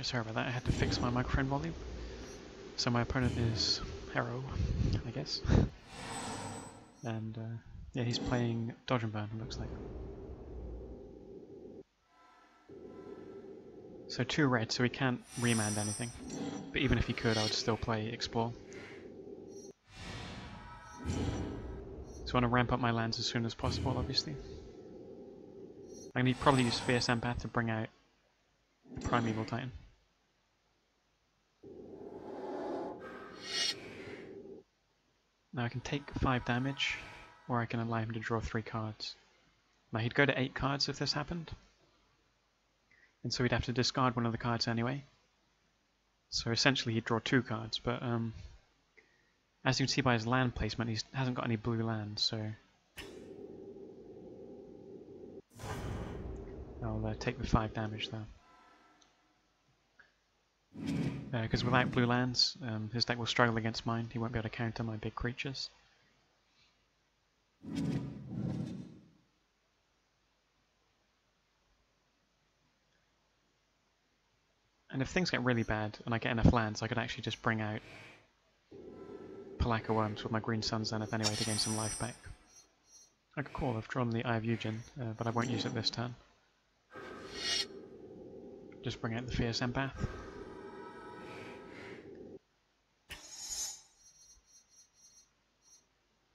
Sorry about that. I had to fix my microphone volume. So my opponent is Harrow, I guess. And uh, yeah, he's playing Dodge and Burn, looks like. So two red, so he can't remand anything. But even if he could, I would still play Explore. So I want to ramp up my lands as soon as possible, obviously. I'm going to probably use Fierce Empath to bring out the Primeval Titan. Now I can take 5 damage, or I can allow him to draw 3 cards. Now he'd go to 8 cards if this happened. And so he'd have to discard one of the cards anyway. So essentially he'd draw 2 cards, but um, as you can see by his land placement, he hasn't got any blue lands, so... I'll uh, take the 5 damage though. Because uh, without blue lands, um, his deck will struggle against mine. He won't be able to counter my big creatures. And if things get really bad and I get enough lands, I could actually just bring out Pelakka Wurms with my Green Sun Zenith anyway to gain some life back. I could call, I've drawn the Eye of Ugin, uh, but I won't use it this turn. Just bring out the Fierce Empath.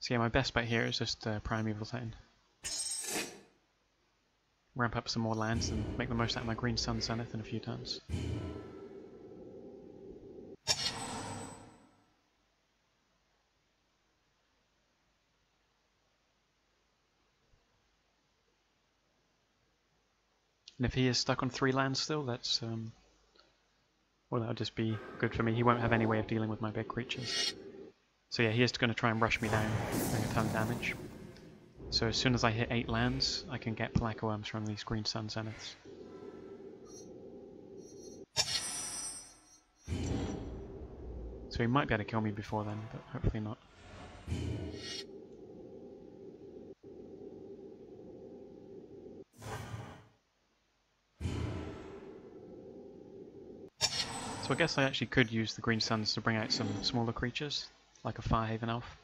So yeah, my best bet here is just uh, Primeval Titan. Ramp up some more lands and make the most out of my Green Sun Zenith in a few turns. And if he is stuck on three lands still, that's um, well, that'll just be good for me. He won't have any way of dealing with my big creatures. So yeah, he is going to try and rush me down, doing a ton of damage. So as soon as I hit 8 lands, I can get Pelakka Wurms from these Green Sun Zeniths. So he might be able to kill me before then, but hopefully not. So I guess I actually could use the Green Suns to bring out some smaller creatures like a Firehaven elf.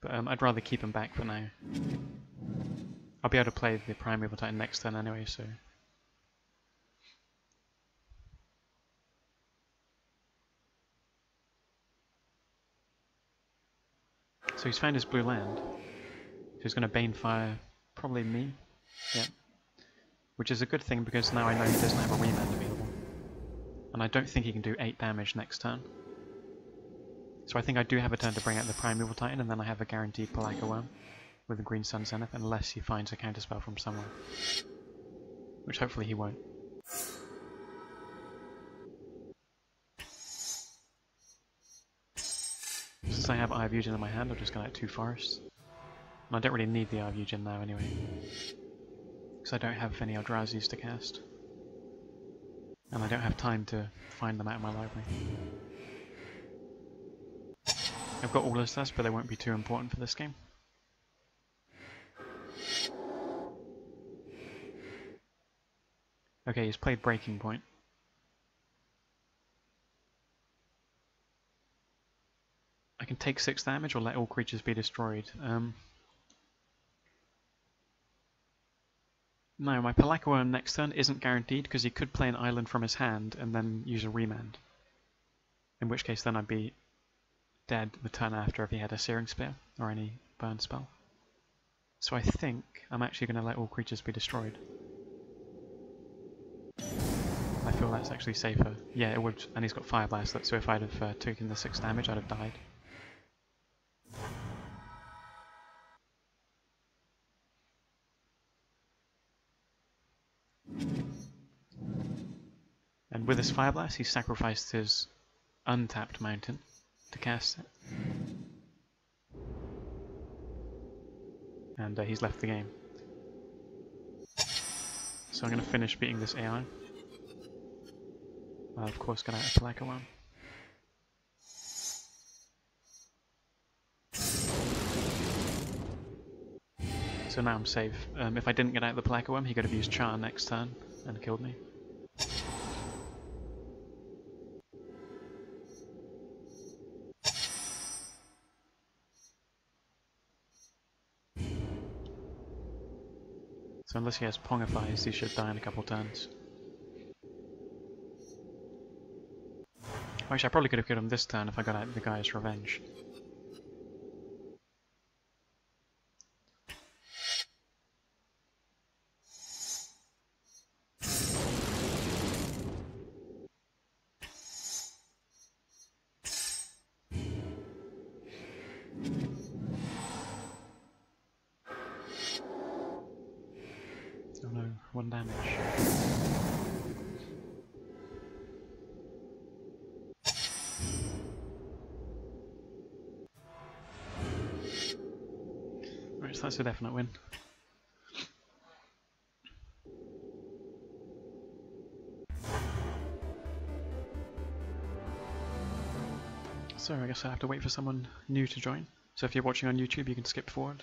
But um, I'd rather keep him back for now. I'll be able to play the Primeval Titan next turn anyway, so... So he's found his blue land. So he's going to Banefire probably me. Yeah. Which is a good thing because now I know he doesn't have a remand available. And I don't think he can do 8 damage next turn. So I think I do have a turn to bring out the Primeval Titan, and then I have a guaranteed Pelakka Wurm with the Green Sun Zenith, unless he finds a counterspell from somewhere. Which hopefully he won't. Since I have Eye of Ugin in my hand, I'll just get out two forests. And I don't really need the Eye of Ugin now anyway. Because I don't have any Eldrazi's to cast. And I don't have time to find them out of my library. I've got all those stats, but they won't be too important for this game. Okay, he's played Breaking Point. I can take 6 damage or let all creatures be destroyed. Um, no, my Pelakka Wurm next turn isn't guaranteed because he could play an island from his hand and then use a remand. In which case then I'd be dead the turn after if he had a Searing Spear or any burn spell. So I think I'm actually going to let all creatures be destroyed. I feel that's actually safer. Yeah, it would, and he's got Fire Blast, so if I'd have uh, taken the 6 damage, I'd have died. And with his Fire Blast, he sacrificed his untapped mountain to cast it. And uh, he's left the game. So I'm going to finish beating this AI. I'll of course get out a Pelakka Wurm. So now I'm safe. Um, if I didn't get out the Pelakka Wurm, he could have used Char next turn and killed me. So unless he has Pongifies, he should die in a couple turns. Actually, I probably could have killed him this turn if I got out the Gaea's Revenge. Definite win. So I guess I have to wait for someone new to join. So if you're watching on YouTube, you can skip forward.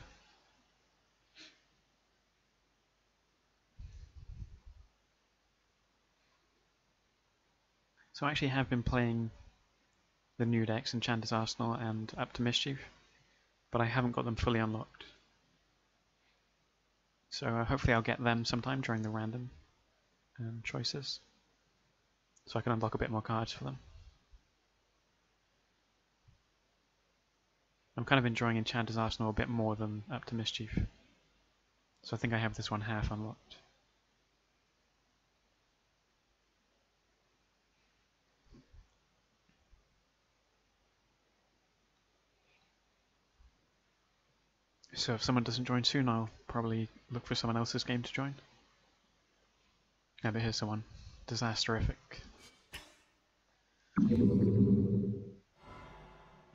So I actually have been playing the new decks, Enchanter's Arsenal and Up to Mischief, but I haven't got them fully unlocked. So uh, hopefully I'll get them sometime during the random um, choices, so I can unlock a bit more cards for them. I'm kind of enjoying Enchanter's Arsenal a bit more than Up to Mischief, so I think I have this one half unlocked. So if someone doesn't join soon, I'll probably look for someone else's game to join. Yeah, but here's someone. Disasterific.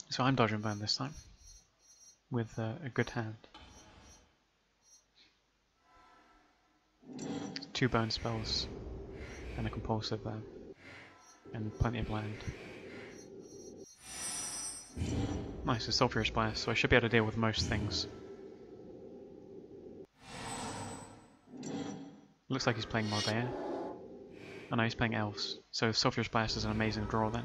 So I'm dodging burn this time. With uh, a good hand. Two burn spells. And a compulsive there. And plenty of land. Nice, a Sulphurous Blast, so I should be able to deal with most things. Looks like he's playing Marbella. Oh no, he's playing Elves. So Sulphurous Blast is an amazing draw then.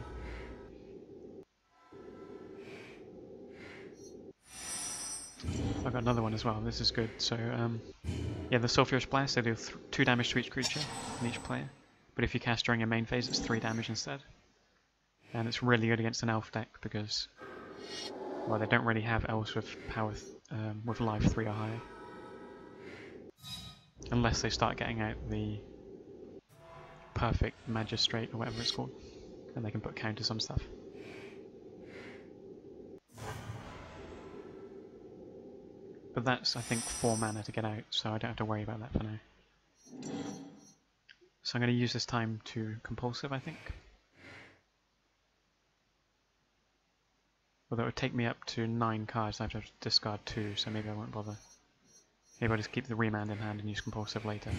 I've got another one as well, this is good. So, um, yeah, the Sulphurous Blast, they do 2 damage to each creature, and each player. But if you cast during your main phase, it's 3 damage instead. And it's really good against an Elf deck because, well, they don't really have Elves with power, um, with life 3 or higher. Unless they start getting out the perfect magistrate or whatever it's called. And they can put counters on stuff. But that's, I think, 4 mana to get out, so I don't have to worry about that for now. So I'm going to use this time to compulsive, I think. Although it would take me up to 9 cards, I have to discard 2, so maybe I won't bother. Maybe I'll just keep the remand in hand and use compulsive later.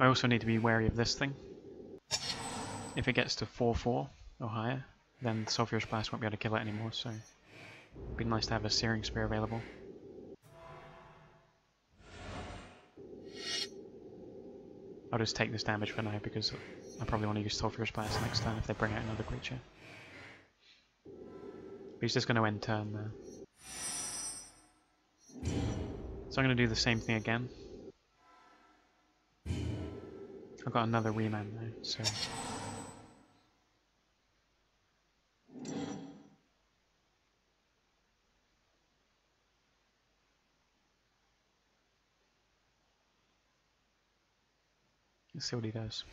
I also need to be wary of this thing. If it gets to 4-4 or higher, then the Sulphurous Blast won't be able to kill it anymore, so it'd be nice to have a Searing Spear available. I'll just take this damage for now because I probably want to use Sulphurous Blast next time if they bring out another creature. But he's just going to end turn there. So I'm going to do the same thing again. I've got another remand now, so... Let's see what he does.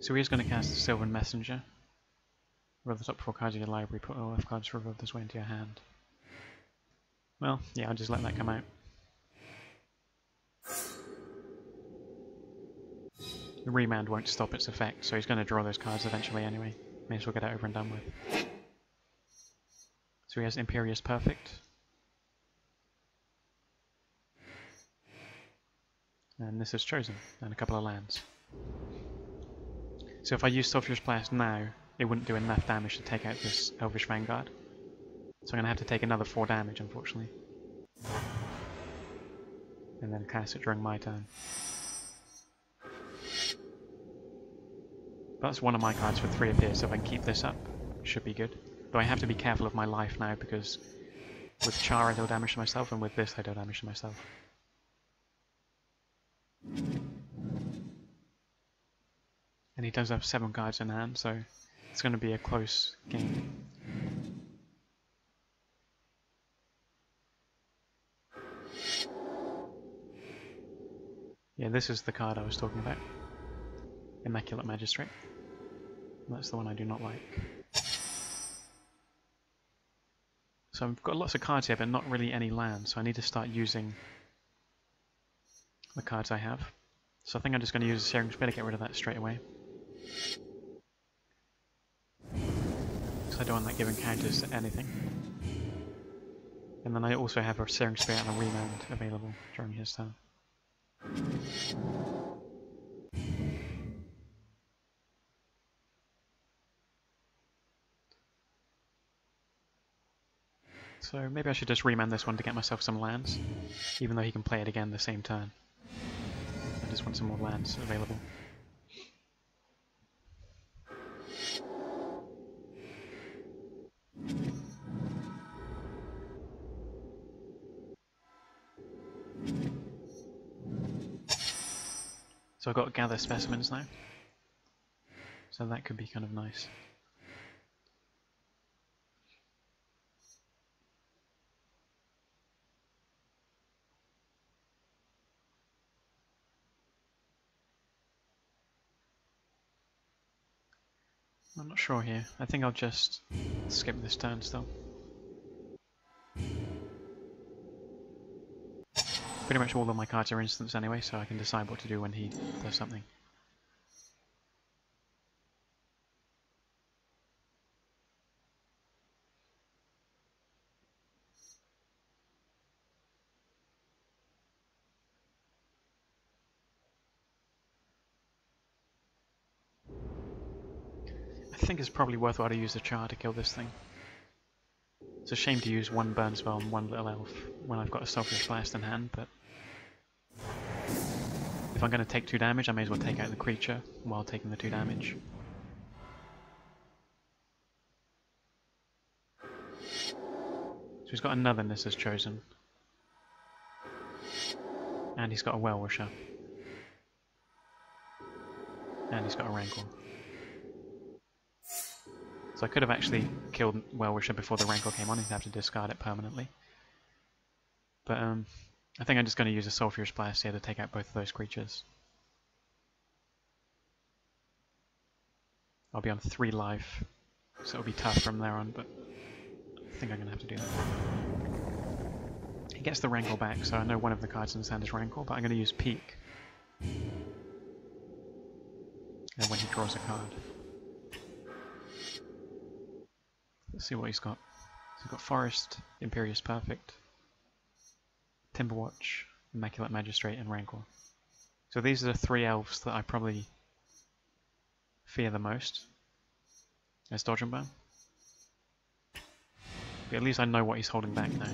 So he's going to cast the Sylvan Messenger. Roll the top four cards of your library, put all F cards revealed this way into your hand. Well, yeah, I'll just let that come out. The remand won't stop its effect, so he's going to draw those cards eventually anyway. May as well get it over and done with. So he has Imperious Perfect. And Nissa's Chosen, and a couple of lands. So if I use Sulphurous Blast now, it wouldn't do enough damage to take out this Elvish Vanguard. So I'm going to have to take another 4 damage, unfortunately. And then cast it during my turn. That's one of my cards for 3 appears, so if I can keep this up, it should be good. But I have to be careful of my life now because with Char I deal damage to myself and with this I deal damage to myself. And he does have 7 cards in hand, so it's going to be a close game. Yeah, this is the card I was talking about. Immaculate Magistrate. That's the one I do not like. So I've got lots of cards here, but not really any land, so I need to start using the cards I have. So I think I'm just going to use a Searing Spear to get rid of that straight away. Because I don't want that giving counters to anything. And then I also have a Searing Spear and a Remand available during his turn. So maybe I should just remand this one to get myself some lands, even though he can play it again the same turn. I just want some more lands available. So I've got to gather specimens now. So that could be kind of nice. I'm not sure here. I think I'll just skip this turn still. Pretty much all of my cards are instants anyway, so I can decide what to do when he does something. I think it's probably worthwhile to use the char to kill this thing. It's a shame to use one burn spell and one little elf when I've got a Sulphurous Blast in hand, but if I'm going to take 2 damage I may as well take out the creature while taking the 2 damage. So he's got another Nissa's Chosen. And he's got a Well-Wisher. And he's got a Rancor. So I could have actually killed Well-Wisher before the Rancor came on, he'd have to discard it permanently. But um, I think I'm just going to use a Sulphurous Blast here to take out both of those creatures. I'll be on 3 life, so it'll be tough from there on, but I think I'm going to have to do that. He gets the Rancor back, so I know one of the cards in his hand is Rancor, but I'm going to use Peek. And when he draws a card. Let's see what he's got. He's got Forest, Imperious Perfect, Timberwatch, Immaculate Magistrate, and Rancor. So these are the three elves that I probably fear the most as Dodge and Burn. But at least I know what he's holding back now.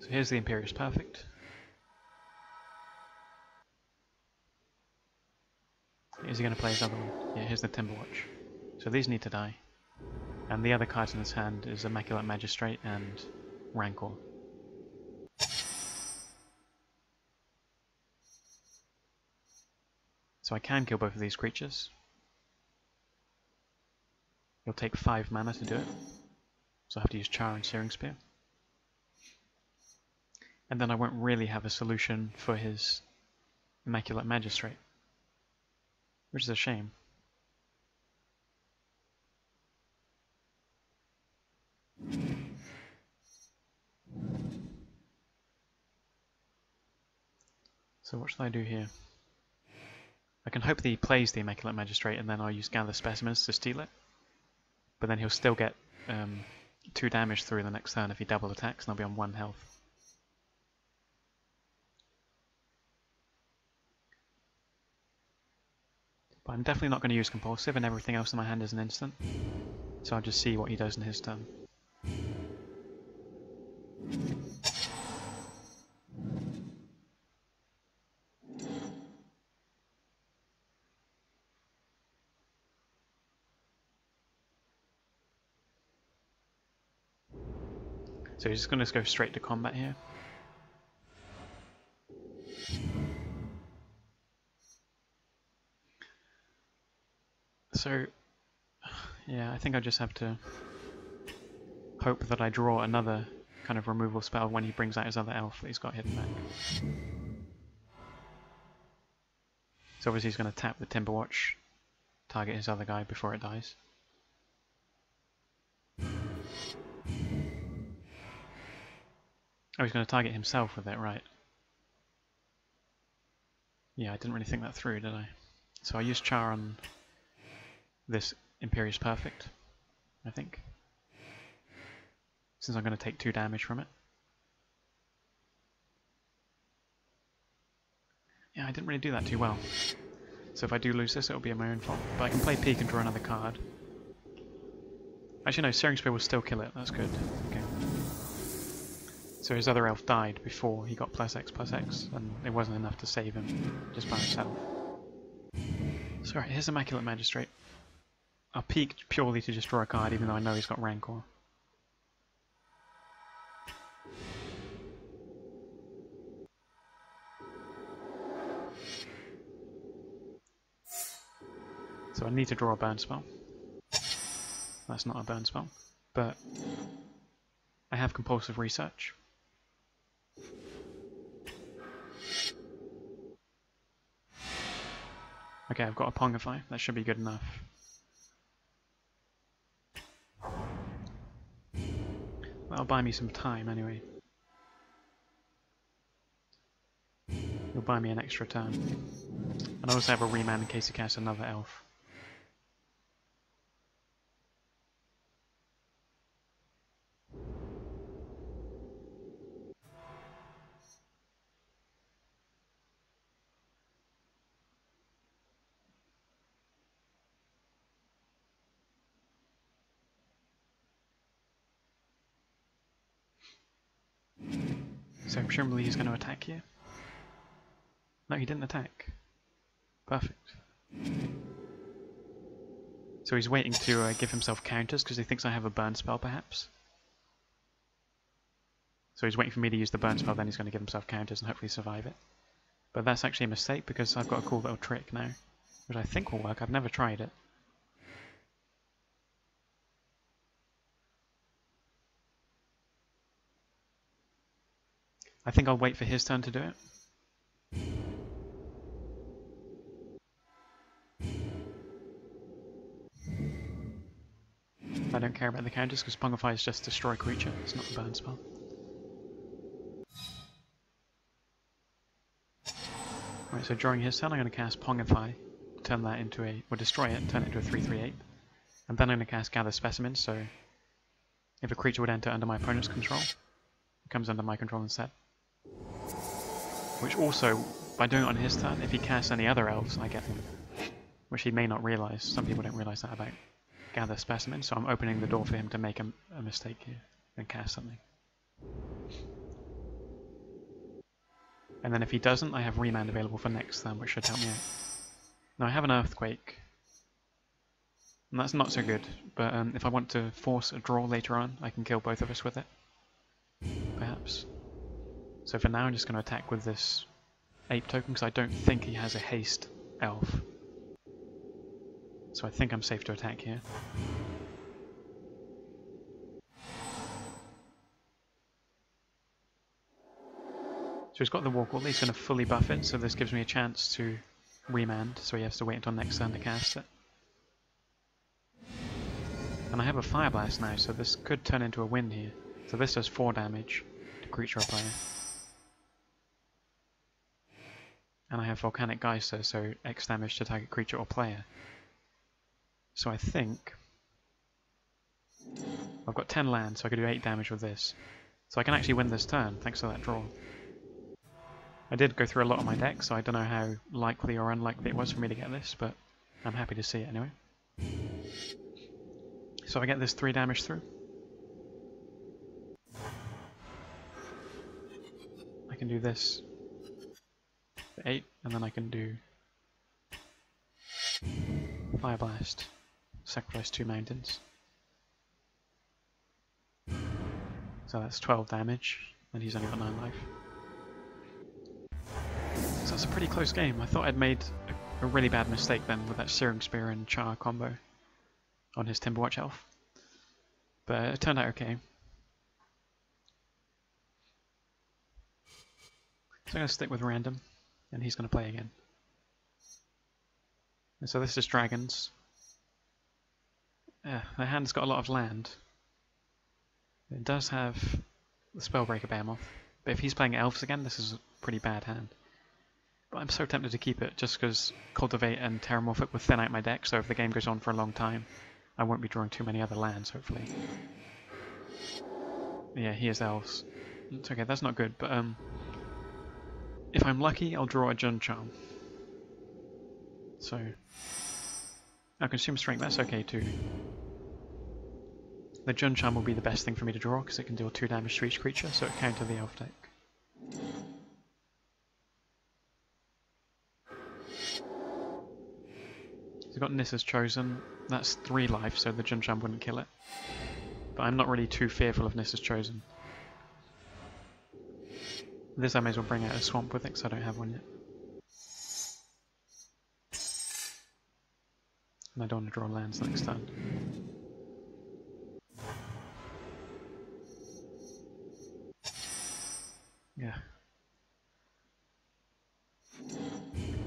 So here's the Imperious Perfect. Is he going to play his other one? Yeah, here's the Timberwatch. So these need to die. And the other cards in his hand is Immaculate Magistrate and Rancor. So I can kill both of these creatures. It'll take 5 mana to do it. So I have to use Char and Searing Spear. And then I won't really have a solution for his Immaculate Magistrate. Which is a shame. So what should I do here? I can hope that he plays the Immaculate Magistrate and then I'll use Gather Specimens to steal it. But then he'll still get um, 2 damage through the next turn if he double attacks and I'll be on 1 health. But I'm definitely not going to use Compulsive, and everything else in my hand is an instant. So I'll just see what he does in his turn. So he's just going to go straight to combat here. So, yeah, I think I just have to hope that I draw another kind of removal spell when he brings out his other elf that he's got hidden back. So obviously he's going to tap the Timberwatch, target his other guy before it dies. Oh, he's going to target himself with it, right. Yeah, I didn't really think that through, did I? So I used Char on this Imperious Perfect, I think. Since I'm going to take two damage from it. Yeah, I didn't really do that too well. So if I do lose this, it'll be my own fault. But I can play Peek and draw another card. Actually no, Searing Spear will still kill it, that's good. Okay. So his other elf died before he got plus X plus X, and it wasn't enough to save him just by himself. So right, here's Immaculate Magistrate. I'll purely to just draw a card, even though I know he's got Rancor. So I need to draw a burn spell. That's not a burn spell, but I have compulsive research. Okay, I've got a Pongify. That should be good enough. That'll buy me some time anyway. It'll buy me an extra turn. And I also have a remand in case he casts another elf. So presumably he's going to attack here. No, he didn't attack. Perfect. So he's waiting to uh, give himself counters because he thinks I have a burn spell perhaps. So he's waiting for me to use the burn spell, then he's going to give himself counters and hopefully survive it. But that's actually a mistake because I've got a cool little trick now, which I think will work. I've never tried it. I think I'll wait for his turn to do it. I don't care about the counters because Pongify is just destroy creature, it's not a burn spell. Right, so during his turn I'm going to cast Pongify, turn that into a, or destroy it, turn it into a 3-3-8. And then I'm going to cast Gather Specimens, so if a creature would enter under my opponent's control, it comes under my control instead. Which also, by doing it on his turn, if he casts any other elves, I get them. Which he may not realise. Some people don't realise that about gather specimens, so I'm opening the door for him to make a, a mistake here and cast something. And then if he doesn't, I have remand available for next turn, which should help me out. Now I have an earthquake. And that's not so good, but um, if I want to force a draw later on, I can kill both of us with it. Perhaps. So for now I'm just going to attack with this ape token because I don't think he has a haste elf. So I think I'm safe to attack here. So he's got the Warghoul, he's going to fully buff it, so this gives me a chance to remand, so he has to wait until next turn to cast it. And I have a Fire Blast now, so this could turn into a win here. So this does 4 damage to creature or player. And I have Volcanic Geyser, so X damage to target creature or player. So I think... I've got 10 land, so I could do 8 damage with this. So I can actually win this turn, thanks to that draw. I did go through a lot of my deck, so I don't know how likely or unlikely it was for me to get this, but I'm happy to see it anyway. So I get this 3 damage through. I can do this 8, and then I can do Fire Blast, sacrifice two mountains. So that's 12 damage, and he's only got 9 life. So that's a pretty close game. I thought I'd made a, a really bad mistake then with that Searing Spear and Char combo on his Timberwatch elf. But it turned out okay. So I'm going to stick with random, and he's going to play again. And so this is dragons. Uh, hand's got a lot of land. It does have the Spellbreaker Behemoth, but if he's playing elves again, this is a pretty bad hand. But I'm so tempted to keep it, just because Cultivate and Terramorphic will thin out my deck, so if the game goes on for a long time, I won't be drawing too many other lands, hopefully. Yeah, he has elves. It's okay, that's not good, but um, if I'm lucky, I'll draw a Jund Charm. So, I'll consume strength, that's okay too. The Jund Charm will be the best thing for me to draw because it can deal 2 damage to each creature, so it counter the elf deck. He's got Nissa's Chosen, that's 3 life, so the Jund Charm wouldn't kill it. But I'm not really too fearful of Nissa's Chosen. This I may as well bring out a swamp with it because I don't have one yet. And I don't want to draw lands next turn. Yeah.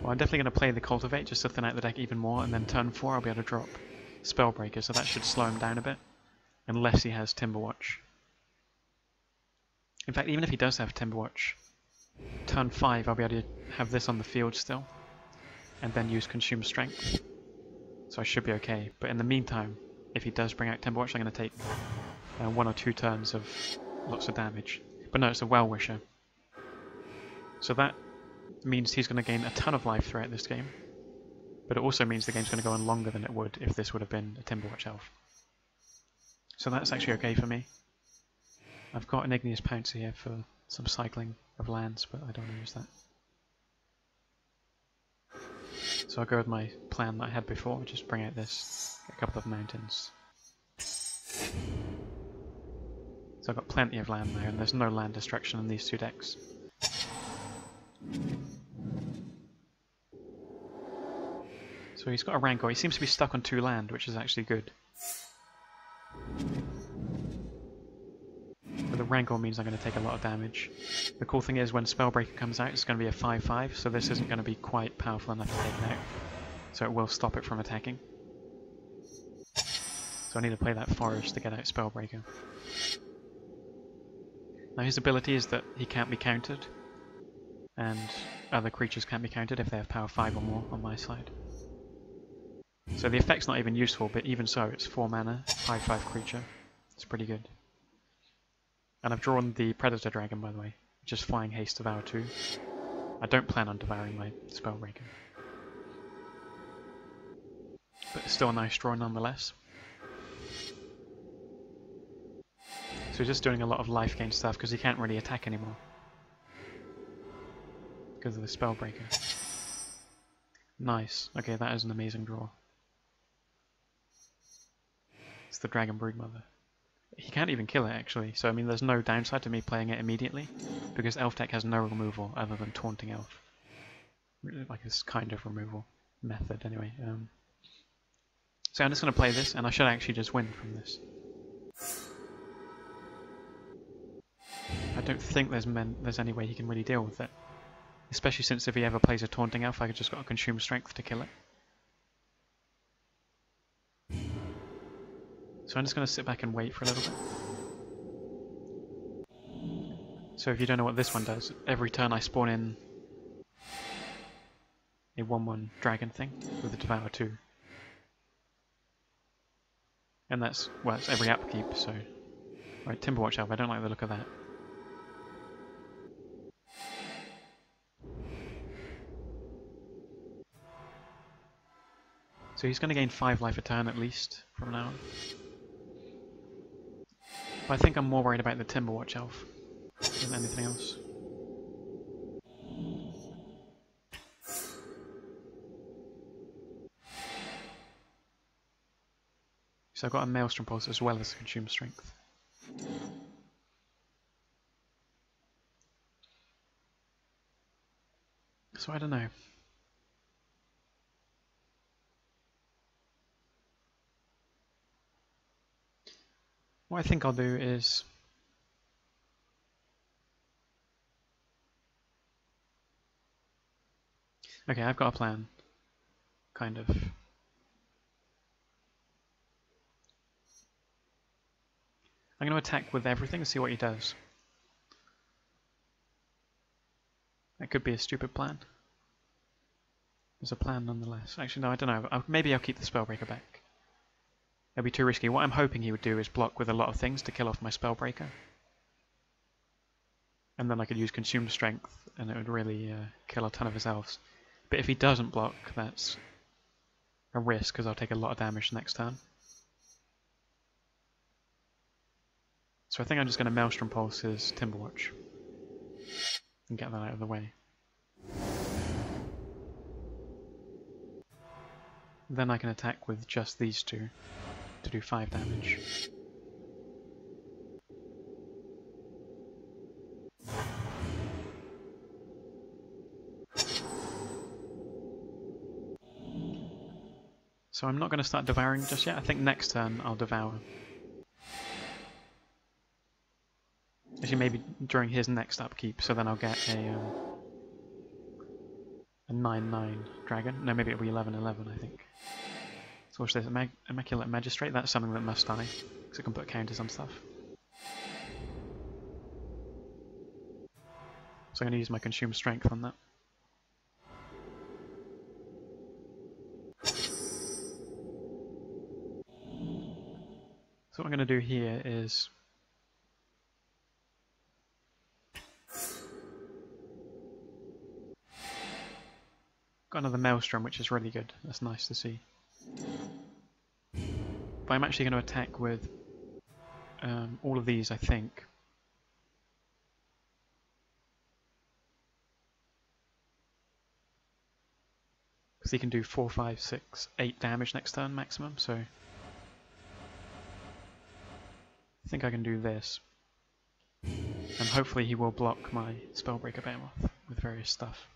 Well, I'm definitely going to play the Cultivate just to thin out the deck even more, and then turn 4 I'll be able to drop Spellbreaker, so that should slow him down a bit. Unless he has Timberwatch. In fact, even if he does have Timberwatch, turn 5 I'll be able to have this on the field still, and then use Consume Strength. So I should be okay, but in the meantime, if he does bring out Timberwatch, I'm going to take uh, one or two turns of lots of damage. But no, it's a Well-Wisher. So that means he's going to gain a ton of life throughout this game, but it also means the game's going to go on longer than it would if this would have been a Timberwatch Elf. So that's actually okay for me. I've got an Igneous Pouncer here for some cycling of lands, but I don't want to use that. So I'll go with my plan that I had before, just bring out this, a couple of mountains. So I've got plenty of land now, and there's no land destruction in these two decks. So he's got a Rancor. He seems to be stuck on two land, which is actually good. Rancor means I'm going to take a lot of damage. The cool thing is when Spellbreaker comes out, it's going to be a 5-5, so this isn't going to be quite powerful enough to take it out. So it will stop it from attacking. So I need to play that Forest to get out Spellbreaker. Now his ability is that he can't be countered, and other creatures can't be countered if they have power 5 or more on my side. So the effect's not even useful, but even so, it's 4 mana, 5-5 creature. It's pretty good. And I've drawn the Predator Dragon, by the way, which is Flying Haste Devour 2. I don't plan on devouring my Spellbreaker. But it's still a nice draw nonetheless. So he's just doing a lot of life gain stuff because he can't really attack anymore. Because of the Spellbreaker. Nice. Okay, that is an amazing draw. It's the Dragon Broodmother. He can't even kill it actually, so I mean there's no downside to me playing it immediately, because Elf Deck has no removal other than Taunting Elf. Like this kind of removal method anyway. Um, so I'm just going to play this, and I should actually just win from this. I don't think there's men there's any way he can really deal with it. Especially since if he ever plays a Taunting Elf, I just got to consume strength to kill it. So I'm just going to sit back and wait for a little bit. So if you don't know what this one does, every turn I spawn in a 1-1 dragon thing with a Devour 2. And that's, well, it's every upkeep, so... Right, Timberwatch Elf, I don't like the look of that. So he's going to gain 5 life a turn at least from now on. But I think I'm more worried about the Timberwatch elf than anything else. So I've got a Maelstrom Pulse as well as Consume Strength. So I don't know. What I think I'll do is Okay, I've got a plan. Kind of. I'm going to attack with everything and see what he does. That could be a stupid plan. There's a plan nonetheless. Actually, no, I don't know. Maybe I'll keep the Spellbreaker back. It'll be too risky. What I'm hoping he would do is block with a lot of things to kill off my Spellbreaker. And then I could use Consumed Strength and it would really uh, kill a ton of his elves. But if he doesn't block, that's a risk because I'll take a lot of damage next turn. So I think I'm just going to Maelstrom Pulse his Timberwatch and get that out of the way. Then I can attack with just these two to do 5 damage. So I'm not going to start devouring just yet. I think next turn I'll devour. Actually, maybe during his next upkeep, so then I'll get a um, a 9-9 dragon. No, maybe it'll be 11-11, I think. So what's this? Immac Immaculate Magistrate? That's something that must die, because it can put counters on stuff. So I'm going to use my Consume Strength on that. So what I'm going to do here is got another Maelstrom which is really good, that's nice to see. But I'm actually going to attack with um, all of these I think. Because he can do 4, 5, 6, 8 damage next turn maximum, so I think I can do this. And hopefully he will block my Spellbreaker Behemoth with various stuff.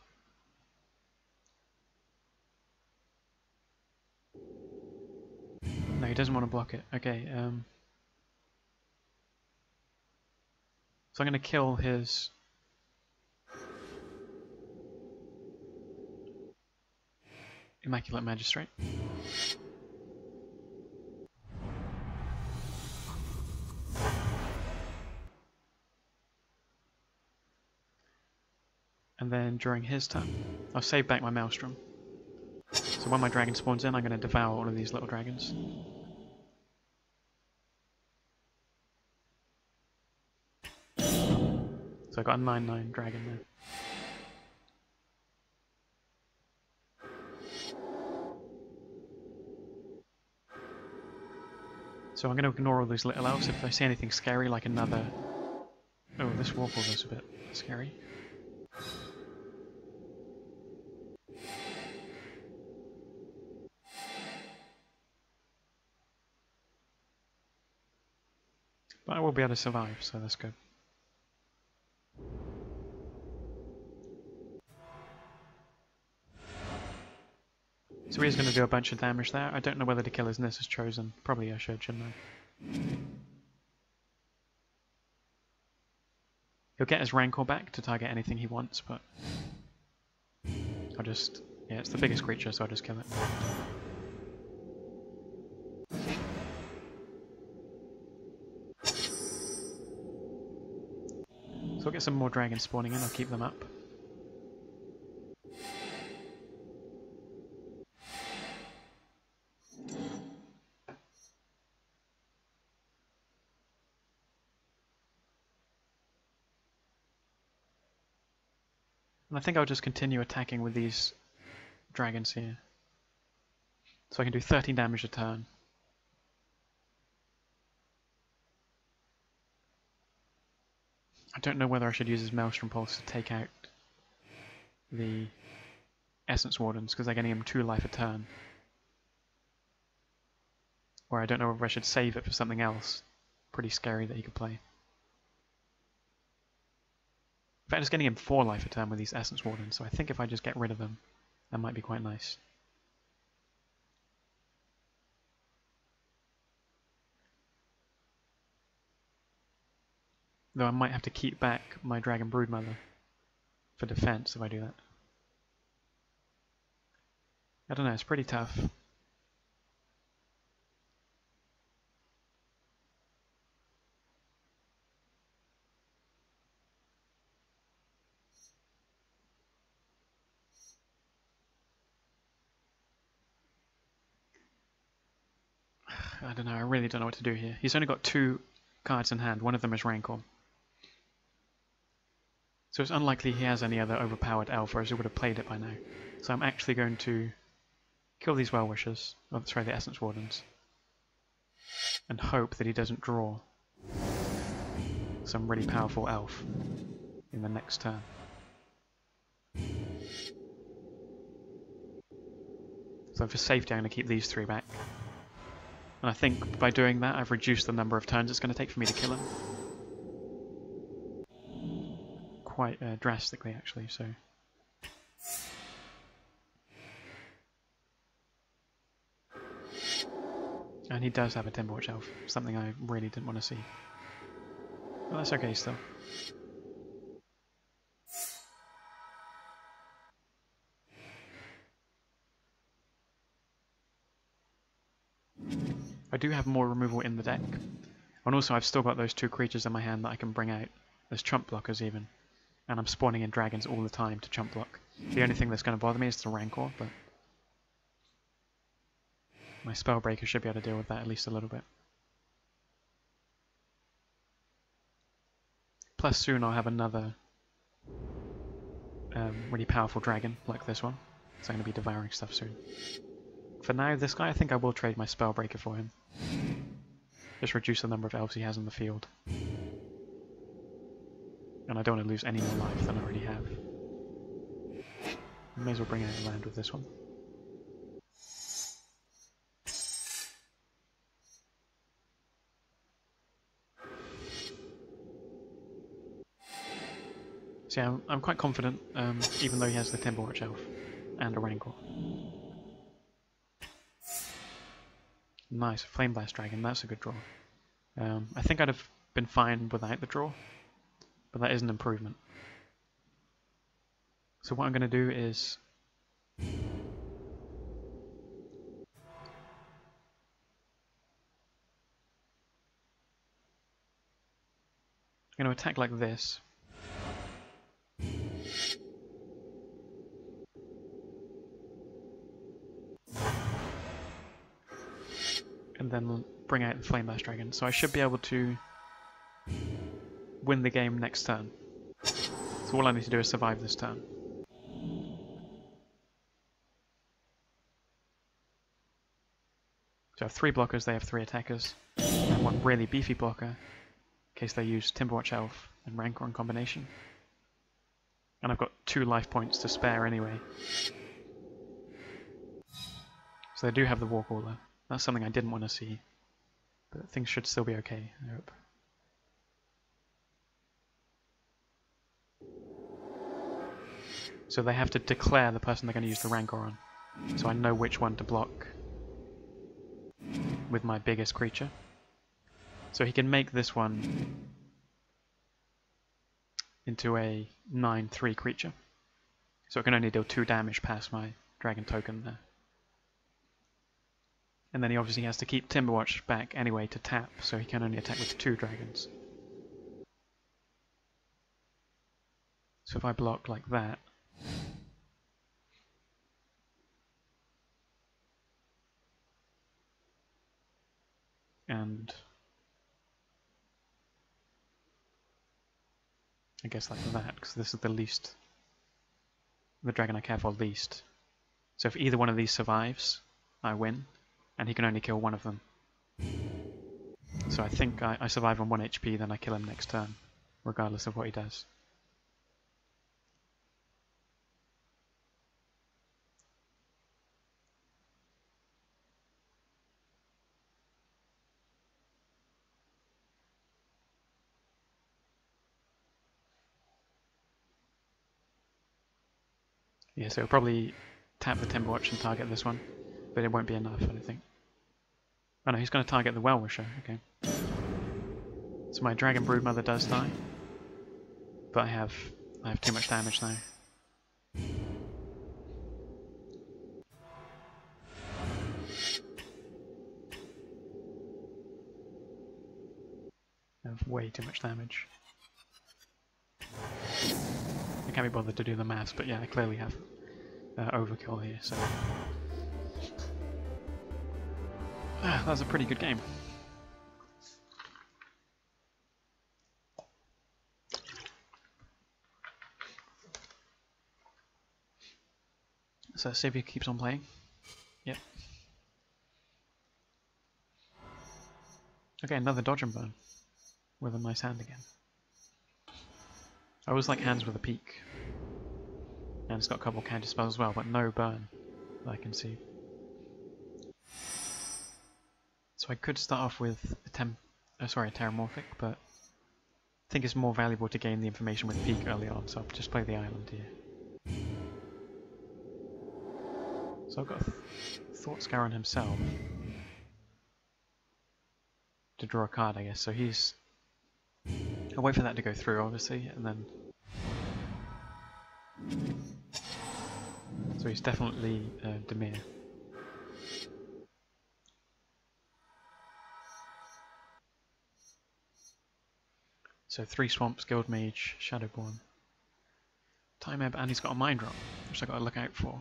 He doesn't want to block it. Okay, um... So I'm going to kill his... Immaculate Magistrate. and then during his turn, I'll save back my Maelstrom. So when my dragon spawns in, I'm going to devour all of these little dragons. So I got a 9-9 dragon there. So I'm going to ignore all these little elves. If I see anything scary, like another... Oh, this Warble is a bit scary. But I will be able to survive, so that's good. So he's going to do a bunch of damage there. I don't know whether to kill his Nissa's Chosen. Probably I should, shouldn't I? He'll get his Rancor back to target anything he wants, but... I'll just... Yeah, it's the biggest creature, so I'll just kill it. So I'll get some more dragons spawning in, I'll keep them up. And I think I'll just continue attacking with these dragons here. So I can do 13 damage a turn. I don't know whether I should use his Maelstrom Pulse to take out the Essence Wardens, because they're getting him 2 life a turn. Or I don't know whether I should save it for something else. Pretty scary that he could play. Fact, it's getting him 4 life a turn with these Essence Wardens, so I think if I just get rid of them, that might be quite nice. Though I might have to keep back my Dragon Broodmother for defense if I do that. I don't know, it's pretty tough. I don't know, I really don't know what to do here. He's only got two cards in hand, one of them is Rancor. So it's unlikely he has any other overpowered elf, or else he would have played it by now. So I'm actually going to kill these well-wishers, oh, sorry, the Essence Wardens, and hope that he doesn't draw some really powerful elf in the next turn. So for safety I'm going to keep these three back. And I think by doing that I've reduced the number of turns it's going to take for me to kill him. quite uh, drastically actually, so... And he does have a Timberwatch Elf, something I really didn't want to see. But that's okay still. I do have more removal in the deck. And also I've still got those two creatures in my hand that I can bring out as chump blockers even and I'm spawning in dragons all the time to chump block. The only thing that's going to bother me is the Rancor, but my Spellbreaker should be able to deal with that at least a little bit. Plus soon I'll have another um, really powerful dragon like this one, so I'm going to be devouring stuff soon. For now, this guy I think I will trade my Spellbreaker for him. Just reduce the number of elves he has in the field. And I don't want to lose any more life than I already have. May as well bring out land with this one. Yeah, I'm, I'm quite confident, um, even though he has the Timberwatch Elf and a Rancor. Nice, Flame Blast Dragon, that's a good draw. Um, I think I'd have been fine without the draw, but that is an improvement. So what I'm going to do is I'm going to attack like this. And then bring out the Flame Blast Dragon. So I should be able to win the game next turn. So all I need to do is survive this turn. So I have three blockers, they have three attackers, and one really beefy blocker, in case they use Timberwatch Elf and Rancor in combination. And I've got two life points to spare anyway. So they do have the Warcaller. That's something I didn't want to see. But things should still be okay, I hope. So they have to declare the person they're going to use the Rancor on. So I know which one to block with my biggest creature. So he can make this one into a 9-3 creature. So it can only deal 2 damage past my dragon token there. And then he obviously has to keep Timberwatch back anyway to tap, so he can only attack with 2 dragons. So if I block like that, and I guess like that, because this is the least, the dragon I care for least. So if either one of these survives, I win, and he can only kill one of them. So I think I, I survive on 1 HP, then I kill him next turn, regardless of what he does. Yeah, so he'll probably tap the Timberwatch and target this one, but it won't be enough, I don't think. Oh no, he's going to target the Well-Wisher, okay. So my Dragon Broodmother does die, but I have I have too much damage now. I have way too much damage. I can't be bothered to do the maths, but yeah, I clearly have uh, overkill here, so... That was a pretty good game. So Saviour keeps on playing. Yep. Okay, another dodge and burn. With a nice hand again. I always like hands with a Peek. And it's got a couple counter spells as well, but no burn that I can see. So I could start off with a temp oh, sorry, a Terramorphic, but I think it's more valuable to gain the information with Peek early on, so I'll just play the island here. So I've got th Thought Scour himself to draw a card, I guess. So he's. I'll wait for that to go through, obviously, and then. So he's definitely uh, Dimir. So three swamps, Guild Mage, Shadowborn, Time Ebb, and he's got a Mind Rot, which I got to look out for.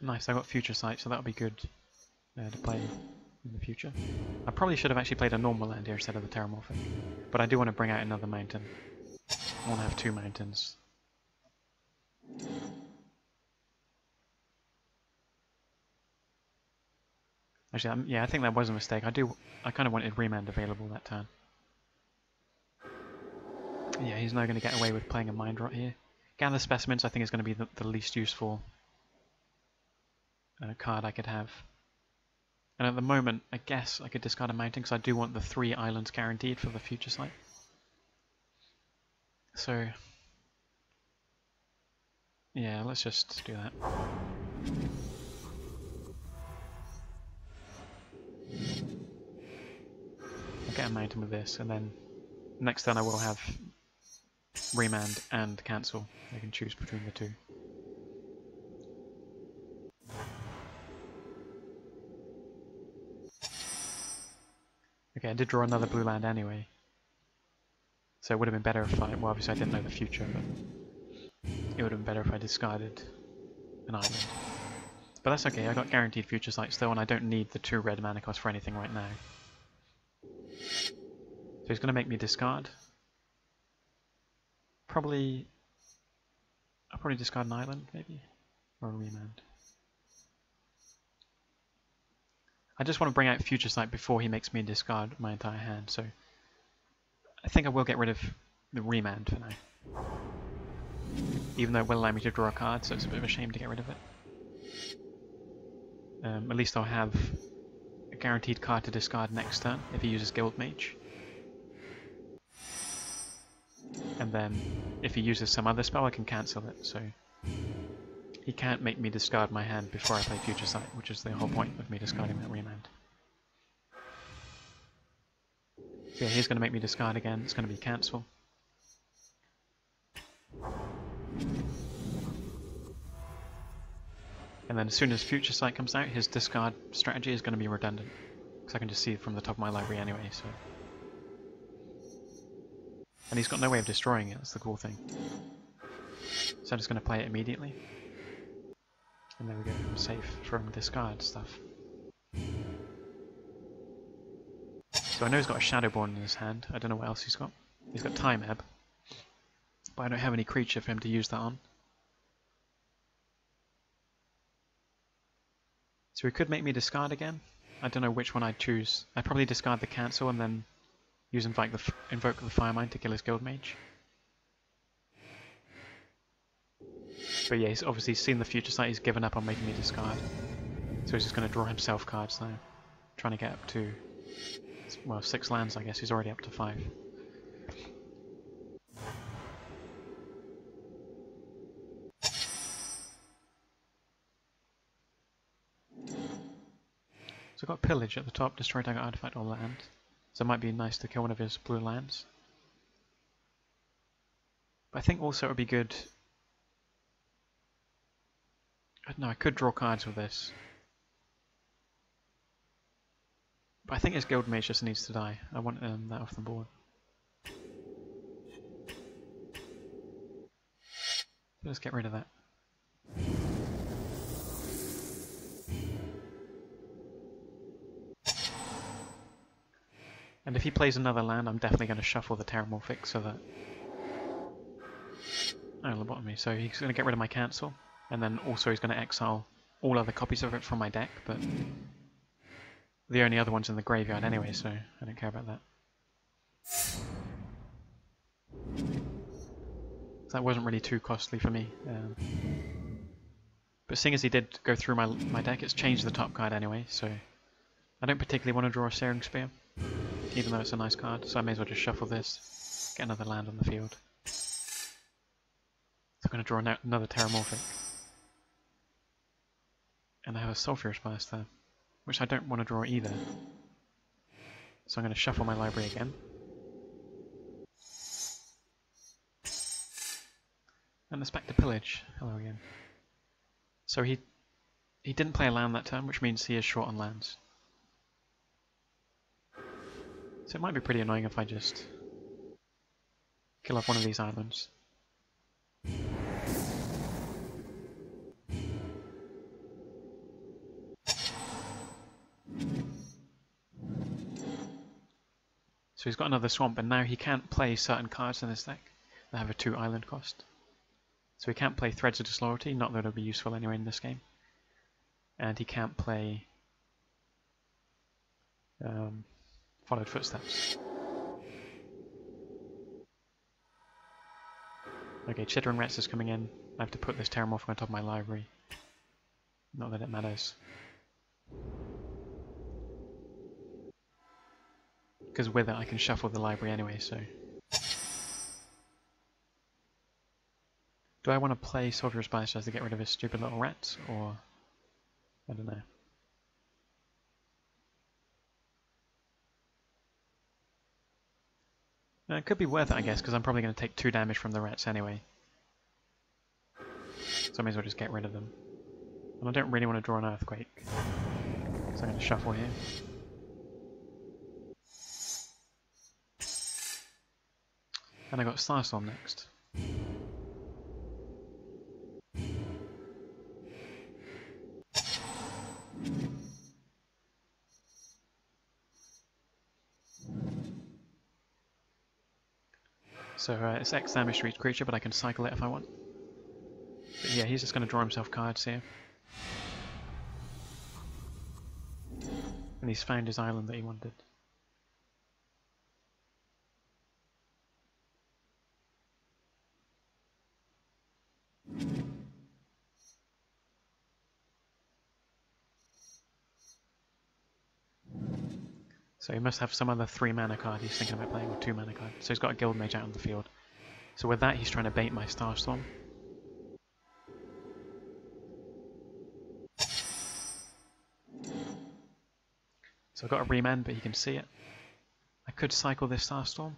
Nice, I got Future Sight, so that'll be good uh, to play in the future. I probably should have actually played a normal land here instead of the Terramorphic, but I do want to bring out another mountain. I want to have two mountains. Actually, yeah, I think that was a mistake. I do, I kind of wanted Remand available that turn. Yeah, he's now going to get away with playing a Mind Rot here. Gather Specimens I think is going to be the, the least useful uh, card I could have. And at the moment, I guess I could discard a mountain because I do want the three islands guaranteed for the future sight. So, yeah, let's just do that. Get a mountain with this, and then next turn I will have remand and cancel. I can choose between the two. Okay, I did draw another blue land anyway. So it would have been better if I, well obviously I didn't know the future, but it would have been better if I discarded an island. But that's okay, I got guaranteed future sight though, and I don't need the two red mana cost for anything right now. So he's going to make me discard. Probably... I'll probably discard an island, maybe? Or a remand. I just want to bring out Future Sight before he makes me discard my entire hand, so I think I will get rid of the remand for now. Even though it will allow me to draw a card, so it's a bit of a shame to get rid of it. Um, at least I'll have a guaranteed card to discard next turn if he uses Guild Mage. And then if he uses some other spell I can cancel it, so he can't make me discard my hand before I play Future Sight, which is the whole point of me discarding that remand. So yeah, he's going to make me discard again. It's going to be cancel. And then as soon as Future Sight comes out, his discard strategy is going to be redundant. Because I can just see it from the top of my library anyway, so... And he's got no way of destroying it, that's the cool thing. So I'm just going to play it immediately. And there we go, I'm safe from discard stuff. So I know he's got a Shadowborn in his hand, I don't know what else he's got. He's got Time Ebb. But I don't have any creature for him to use that on. So he could make me discard again. I don't know which one I'd choose. I'd probably discard the cancel and then use invoke the, invoke the Firemind to kill his Guild Mage. But yeah, he's obviously seen the future sight, he's given up on making me discard. So he's just going to draw himself cards now. Trying to get up to, well, six lands I guess. He's already up to five. I've got Pillage at the top, destroy target artifact or land. So it might be nice to kill one of his blue lands. But I think also it would be good... I don't know, I could draw cards with this. But I think his Guild Mage just needs to die. I want um, that off the board. Let's get rid of that. And if he plays another land, I'm definitely going to shuffle the Terramorphic so that... Oh, lobotomy. So he's going to get rid of my cancel, and then also he's going to exile all other copies of it from my deck, but the only other one's in the graveyard anyway, so I don't care about that. that wasn't really too costly for me. Um, but seeing as he did go through my my deck, it's changed the top card anyway, so I don't particularly want to draw a Searing Spear even though it's a nice card, so I may as well just shuffle this, get another land on the field. So I'm going to draw another Terramorphic. And I have a Sulphurous Blast there, which I don't want to draw either. So I'm going to shuffle my library again. And it's back to Pillage. Hello again. So he he didn't play a land that turn, which means he is short on lands. So it might be pretty annoying if I just kill off one of these islands. So he's got another swamp, and now he can't play certain cards in this deck that have a 2 island cost. So he can't play Threads of Disloyalty, not that it'll be useful anyway in this game. And he can't play um, followed footsteps. Okay, Chittering Rats is coming in. I have to put this Terramorph on top of my library. Not that it matters. Because with it I can shuffle the library anyway, so... Do I want to play Sulphurous Blast to get rid of his stupid little rat, or... I don't know. Uh, it could be worth it, I guess, because I'm probably going to take two damage from the rats anyway. So I may as well just get rid of them. And I don't really want to draw an Earthquake. So I'm going to shuffle here. And I got Starstorm next. So uh, it's X damage to each creature, but I can cycle it if I want. But yeah, he's just going to draw himself cards here. And he's found his island that he wanted. So he must have some other 3 mana card he's thinking about playing, or 2 mana card. So he's got a Guild Mage out on the field. So with that he's trying to bait my Starstorm. So I've got a remand, but he can see it. I could cycle this Starstorm,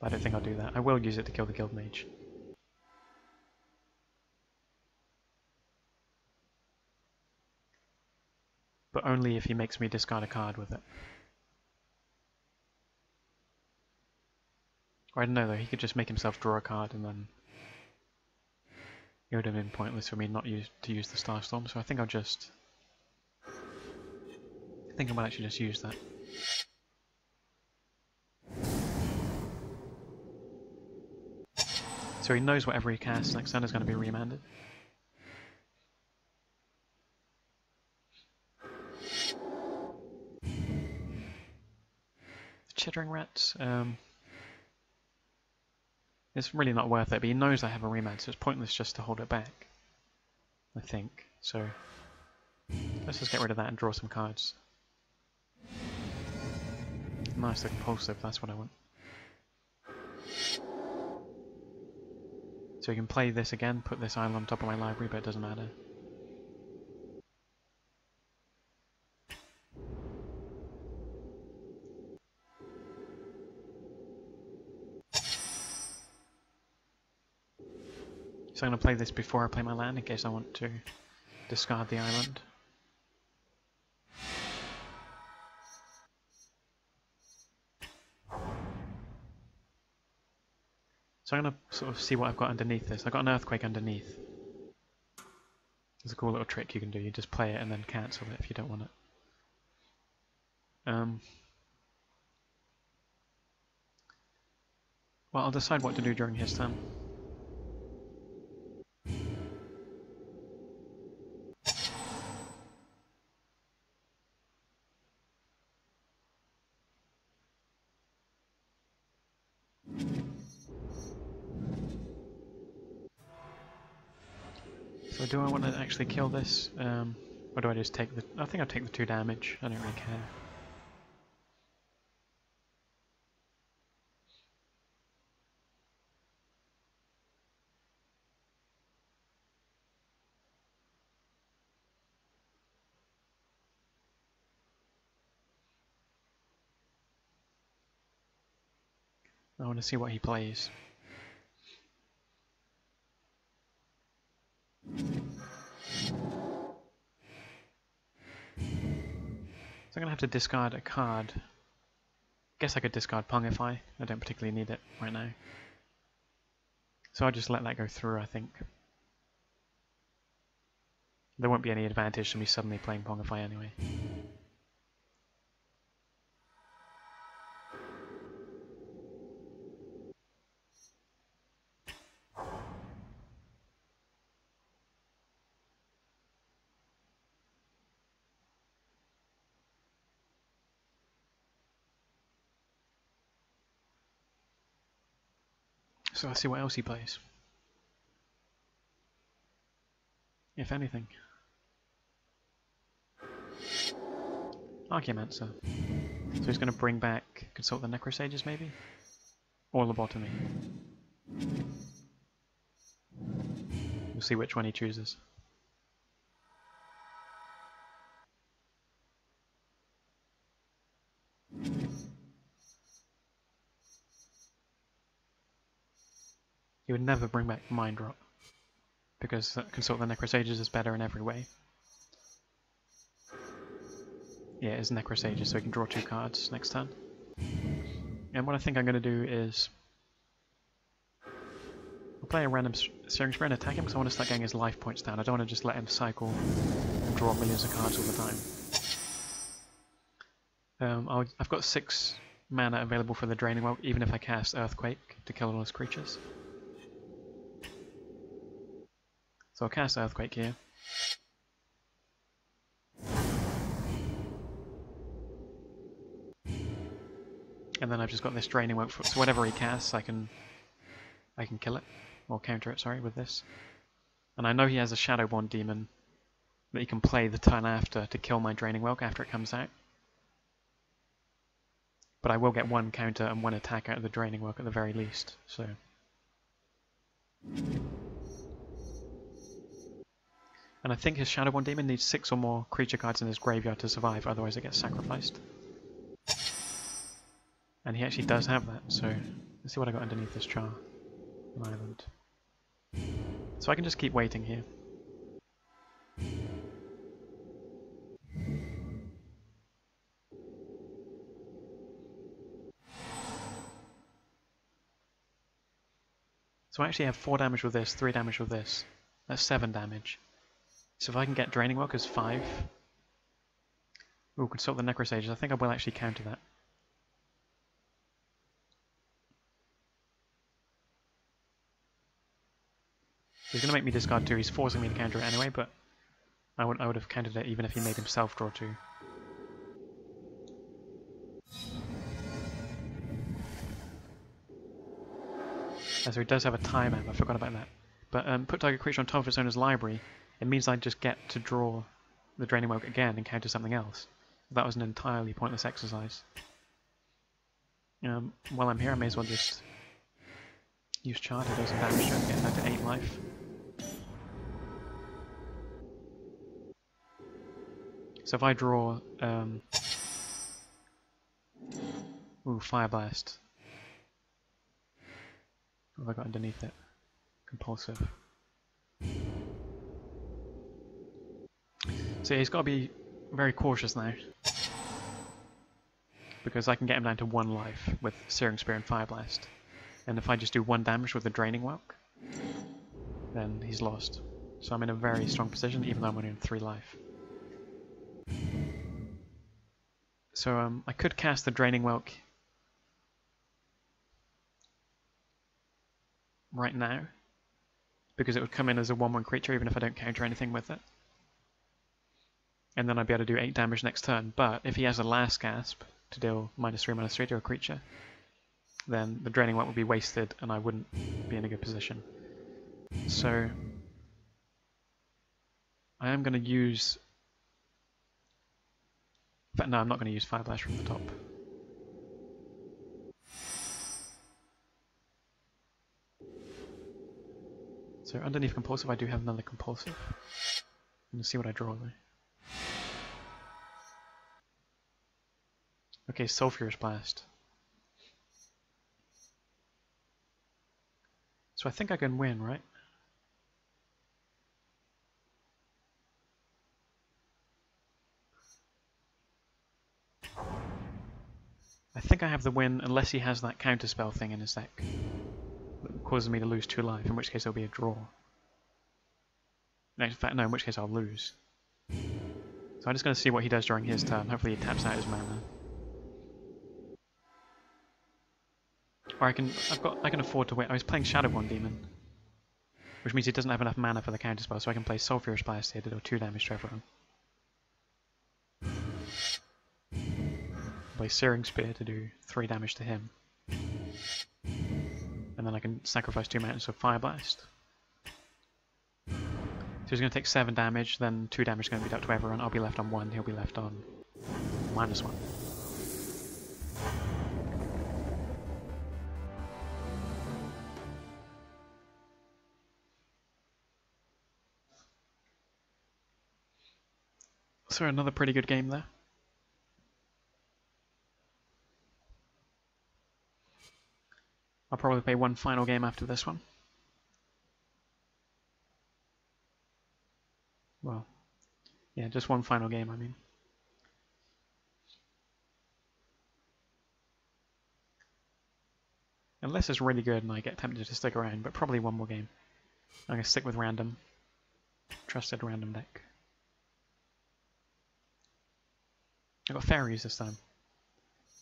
but I don't think I'll do that. I will use it to kill the Guild Mage. But only if he makes me discard a card with it. I don't know though, he could just make himself draw a card and then it would have been pointless for me not use, to use the Starstorm, so I think I'll just... I think I might actually just use that. So he knows whatever he casts next turn is going to be remanded. Chittering Rats, um, it's really not worth it, but he knows I have a remand, so it's pointless just to hold it back. I think. So Let's just get rid of that and draw some cards. Nice compulsive, that's what I want. So you can play this again, put this island on top of my library, but it doesn't matter. So I'm going to play this before I play my land in case I want to discard the island. So I'm going to sort of see what I've got underneath this. I've got an earthquake underneath. There's a cool little trick you can do. You just play it and then cancel it if you don't want it. Um, well, I'll decide what to do during his turn. Do I want to actually kill this? Um, or do I just take the... I think I'll take the two damage. I don't really care. I want to see what he plays. So I'm going to have to discard a card. Guess I could discard Pongify. I don't particularly need it right now. So I'll just let that go through, I think. There won't be any advantage to me suddenly playing Pongify anyway. So I'll see what else he plays. If anything. Archaeomancer. So he's going to bring back Consult the Necrosages, maybe? Or Lobotomy. We'll see which one he chooses. He would never bring back Mind Rot, because Consult the Necrosages is better in every way. Yeah, it's Necrosages, so he can draw two cards next turn. And what I think I'm going to do is... I'll play a random Searing Spear and attack him because I want to start getting his life points down. I don't want to just let him cycle and draw millions of cards all the time. Um, i have got six mana available for the Draining Well, even if I cast Earthquake to kill all his creatures. So I'll cast Earthquake here. And then I've just got this Draining Whelk so whatever he casts I can I can kill it. Or counter it, sorry, with this. And I know he has a Shadowborn Demon that he can play the turn after to kill my Draining Whelk after it comes out. But I will get one counter and one attack out of the Draining Whelk at the very least, so... And I think his Shadowborn Demon needs six or more creature cards in his graveyard to survive, otherwise it gets sacrificed. And he actually does have that, so let's see what I got underneath this char. An island. So I can just keep waiting here. So I actually have 4 damage with this, 3 damage with this. That's 7 damage. So if I can get Draining as 5... Ooh, consult the Necrosages. I think I will actually counter that. He's going to make me discard 2. He's forcing me to counter it anyway, but I would, I would have countered it even if he made himself draw 2. so he does have a time I forgot about that. But um, put target creature on top of its owner's library it means I just get to draw the Draining Whelk again and counter something else. That was an entirely pointless exercise. Um, while I'm here, I may as well just use Char to do some damage to him, get that to 8 life. So if I draw... Um, ooh, Fire Blast. What have I got underneath it? Compulsive. So he's got to be very cautious now. Because I can get him down to one life with Searing Spear and Fire Blast. And if I just do one damage with the Draining Whelk, then he's lost. So I'm in a very strong position, even though I'm only on 3 life. So um, I could cast the Draining Whelk right now, because it would come in as a 1-1 creature even if I don't counter anything with it and then I'd be able to do 8 damage next turn. But if he has a last gasp to deal minus 3 minus 3 to a creature, then the Draining Whelk would be wasted and I wouldn't be in a good position. So I am going to use... No, I'm not going to use Fire from the top. So underneath Compulsive I do have another Compulsive. Let's see what I draw though. Okay, Sulphurous Blast. So I think I can win, right? I think I have the win unless he has that counterspell thing in his deck that causes me to lose two life, in which case it'll be a draw. In fact, no, in which case I'll lose. So I'm just going to see what he does during his turn. Hopefully he taps out his mana. Or I can, I've got, I can afford to wait. I was playing Shadowborn Demon, which means he doesn't have enough mana for the counterspell, so I can play Sulphurous Blast here to do two damage to everyone. Play Searing Spear to do three damage to him, and then I can sacrifice two mountains of Fire Blast. So he's going to take seven damage, then two damage is going to be dealt to everyone. I'll be left on one. He'll be left on minus one. So another pretty good game there. I'll probably play one final game after this one. Well, yeah, just one final game, I mean. Unless it's really good and I get tempted to stick around, but probably one more game. I'm going to stick with random. Trusted random deck. I got fairies this time.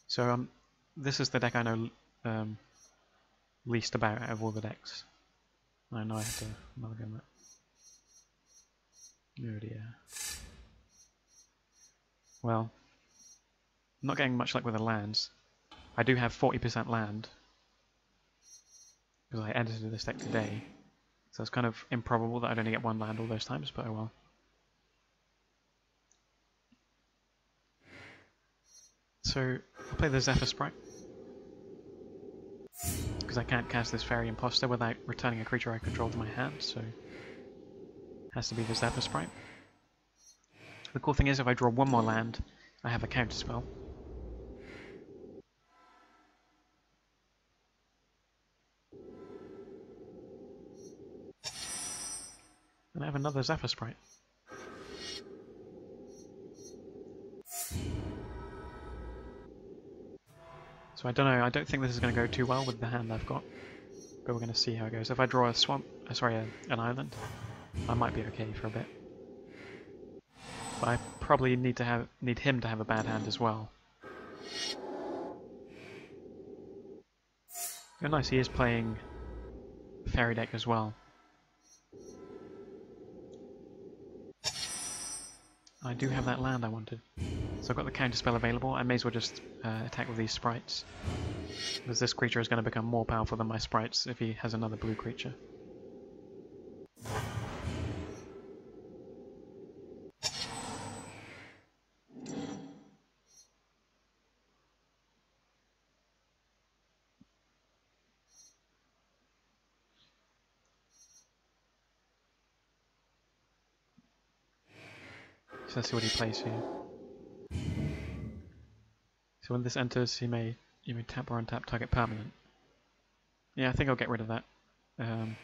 So um, this is the deck I know um, least about out of all the decks. I know I have to amalgam that. Oh dear. Well, not getting much luck with the lands. I do have 40% land because I edited this deck today. So it's kind of improbable that I'd only get one land all those times, but oh well. So, I'll play the Zephyr Sprite. Because I can't cast this Faerie Impostor without returning a creature I control to my hand, so... Has to be the Zephyr Sprite. The cool thing is, if I draw one more land, I have a counter spell. And I have another Zephyr Sprite. So I don't know, I don't think this is going to go too well with the hand I've got. But we're going to see how it goes. If I draw a swamp, uh, sorry, a, an island, I might be okay for a bit. But I probably need to have need him to have a bad hand as well. Oh nice, he is playing fairy deck as well. I do have that land I wanted. I've got the counter spell available. I may as well just uh, attack with these sprites. Because this creature is going to become more powerful than my sprites if he has another blue creature. So let's see what he plays here. So when this enters, he may you may tap or untap target permanent. Yeah, I think I'll get rid of that. Um,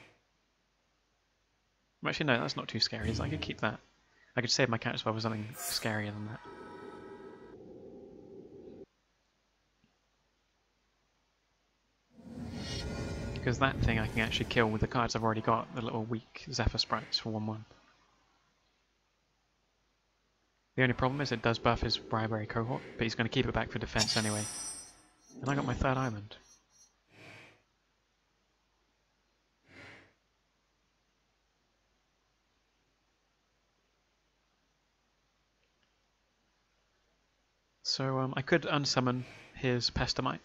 actually, no, that's not too scary. I could keep that. I could save my counterspell for something scarier than that. Because that thing I can actually kill with the cards I've already got, the little weak Zephyr sprites for 1-1. The only problem is it does buff his Briarberry cohort, but he's going to keep it back for defense anyway. And I got my third island. So um, I could unsummon his Pestermite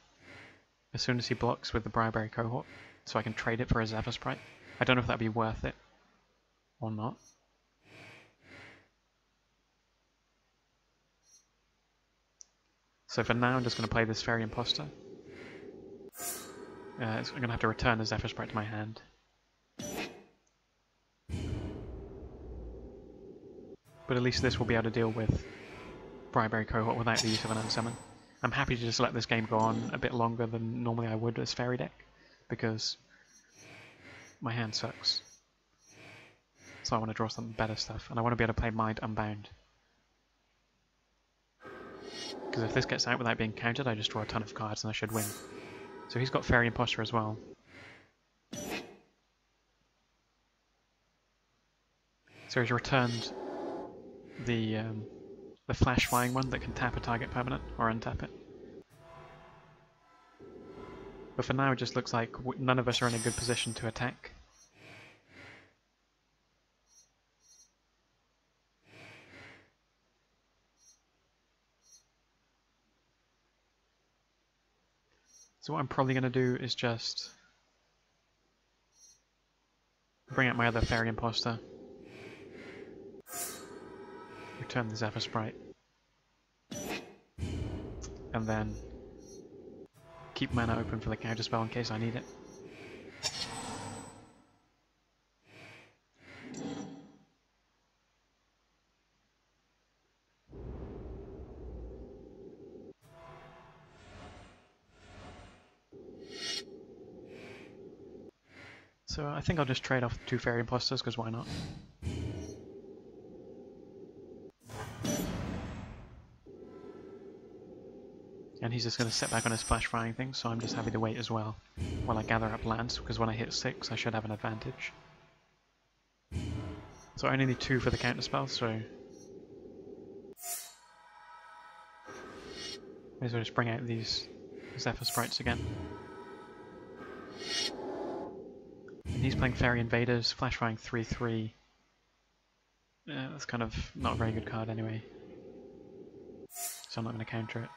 as soon as he blocks with the Briarberry cohort, so I can trade it for a Zephyr Sprite. I don't know if that'd be worth it or not. So for now I'm just going to play this Faerie Impostor. Uh, I'm going to have to return a Zephyr Sprite to my hand. But at least this will be able to deal with Briarberry Cohort without the use of an Unsummon. I'm happy to just let this game go on a bit longer than normally I would as Fairy deck, because my hand sucks. So I want to draw some better stuff, and I want to be able to play Mind Unbound. Because if this gets out without being countered, I just draw a ton of cards and I should win. So he's got Faerie Impostor as well. So he's returned the um, the flash flying one that can tap a target permanent or untap it. But for now it just looks like none of us are in a good position to attack. So what I'm probably going to do is just bring out my other Faerie Impostor return the Zephyr Sprite. And then keep mana open for the counter spell in case I need it. I think I'll just trade off two Faerie Impostors, because why not? And he's just going to sit back on his flash flying thing, so I'm just happy to wait as well while I gather up lands, because when I hit 6 I should have an advantage. So I only need 2 for the counter spell, so... May as well just bring out these Zephyr sprites again. He's playing Faerie Invaders, flash flying 3-3. Yeah, that's kind of not a very good card anyway. So I'm not going to counter it.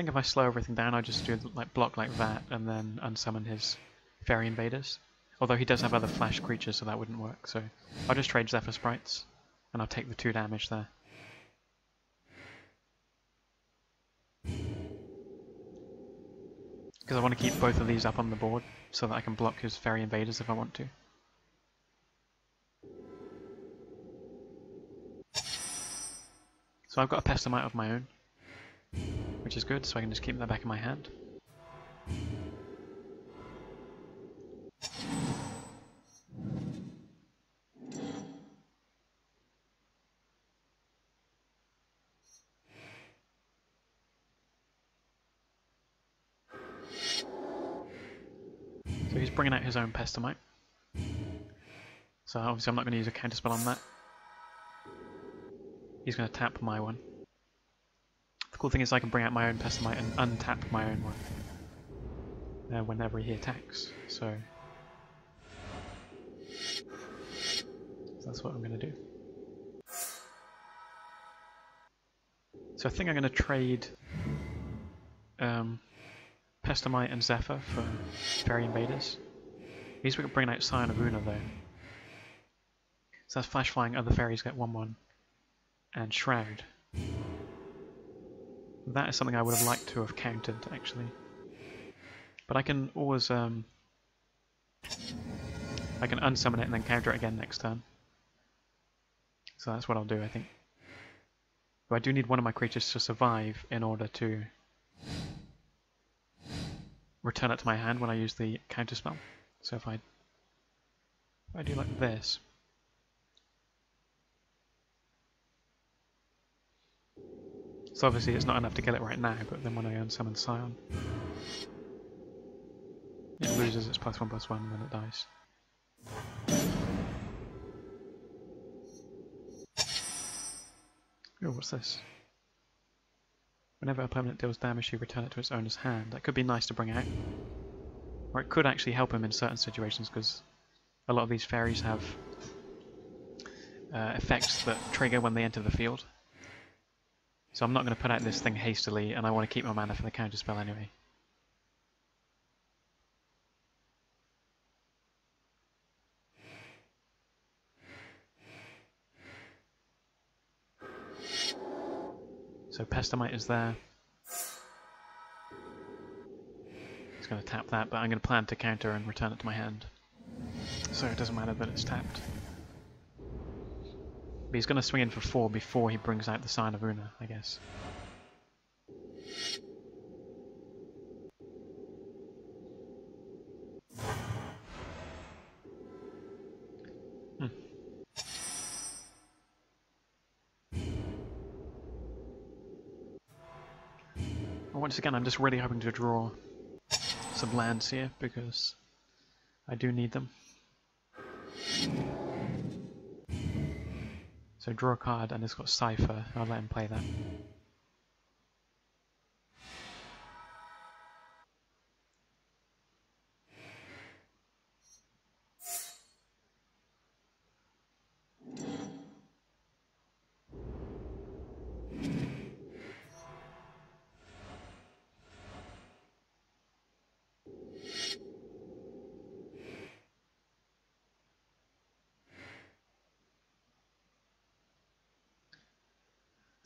Think if I slow everything down, I just do like block like that and then unsummon his fairy invaders. Although he does have other flash creatures, so that wouldn't work. So I'll just trade Zephyr sprites, and I'll take the two damage there. Because I want to keep both of these up on the board, so that I can block his fairy invaders if I want to. So I've got a Pestermite of my own which is good, so I can just keep that back in my hand. So he's bringing out his own Pestermite. So obviously I'm not going to use a counterspell on that. He's going to tap my one cool thing is I can bring out my own Pestermite and untap my own one uh, whenever he attacks. So, that's what I'm going to do. So I think I'm going to trade um, Pestermite and Zephyr for Faerie Invaders. At least we can bring out Scion of Oona though. So that's Flash Flying, other fairies get 1-1. And Shroud. That is something I would have liked to have countered, actually. But I can always, um... I can unsummon it and then counter it again next turn. So that's what I'll do, I think. But I do need one of my creatures to survive in order to return it to my hand when I use the counter spell. So if I, if I do like this, so obviously it's not enough to kill it right now, but then when I unsummon Scion, it loses its plus one plus one then it dies. Oh, what's this? Whenever a permanent deals damage, you return it to its owner's hand. That could be nice to bring out. Or it could actually help him in certain situations, because a lot of these fairies have uh, effects that trigger when they enter the field. So I'm not going to put out this thing hastily, and I want to keep my mana for the counter spell anyway. So Pestermite is there. It's going to tap that, but I'm going to plan to counter and return it to my hand. So it doesn't matter that it's tapped. But he's going to swing in for 4 before he brings out the Scion of Oona, I guess. Hmm. once again, I'm just really hoping to draw some lands here because I do need them. So draw a card and it's got Cipher, I'll let him play that.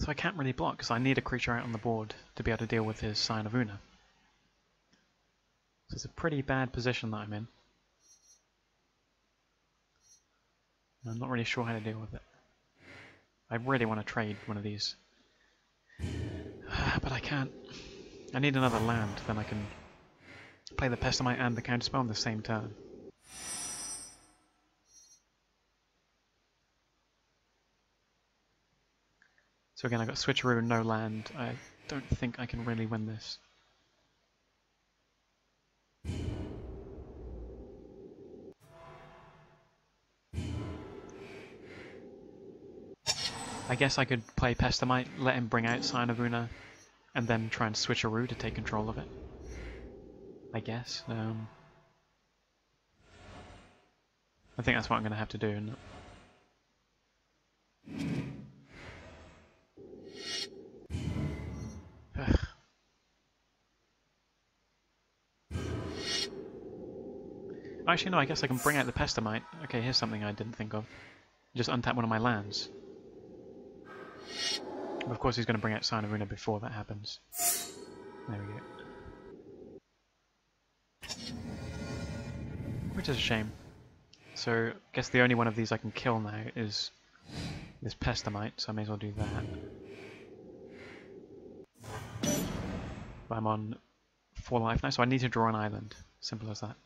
So I can't really block because I need a creature out on the board to be able to deal with his Scion of Oona. So it's a pretty bad position that I'm in. I'm not really sure how to deal with it. I really want to trade one of these. But I can't. I need another land, then I can play the Pestermite and the Counterspell on the same turn. So again, I got switcheroo, and no land. I don't think I can really win this. I guess I could play Pestermite, let him bring out Scion of Oona, and then try and switcheroo to take control of it. I guess. Um, I think that's what I'm going to have to do. Actually, no, I guess I can bring out the Pestermite. Okay, here's something I didn't think of. Just untap one of my lands. Of course he's going to bring out Scion of Oona before that happens. There we go. Which is a shame. So, I guess the only one of these I can kill now is this Pestermite, so I may as well do that. I'm on 4 life now, so I need to draw an island. Simple as that.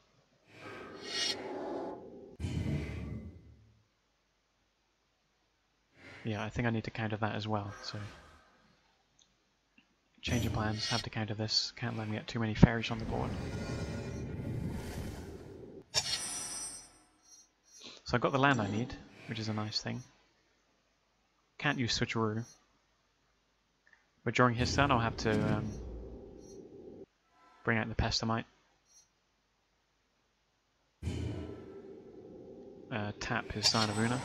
Yeah, I think I need to counter that as well, so... Change of plans, have to counter this, can't let me get too many fairies on the board. So I've got the land I need, which is a nice thing. Can't use switcheroo. But during his turn I'll have to um, bring out the Pestermite. Uh, tap his Scion of Oona.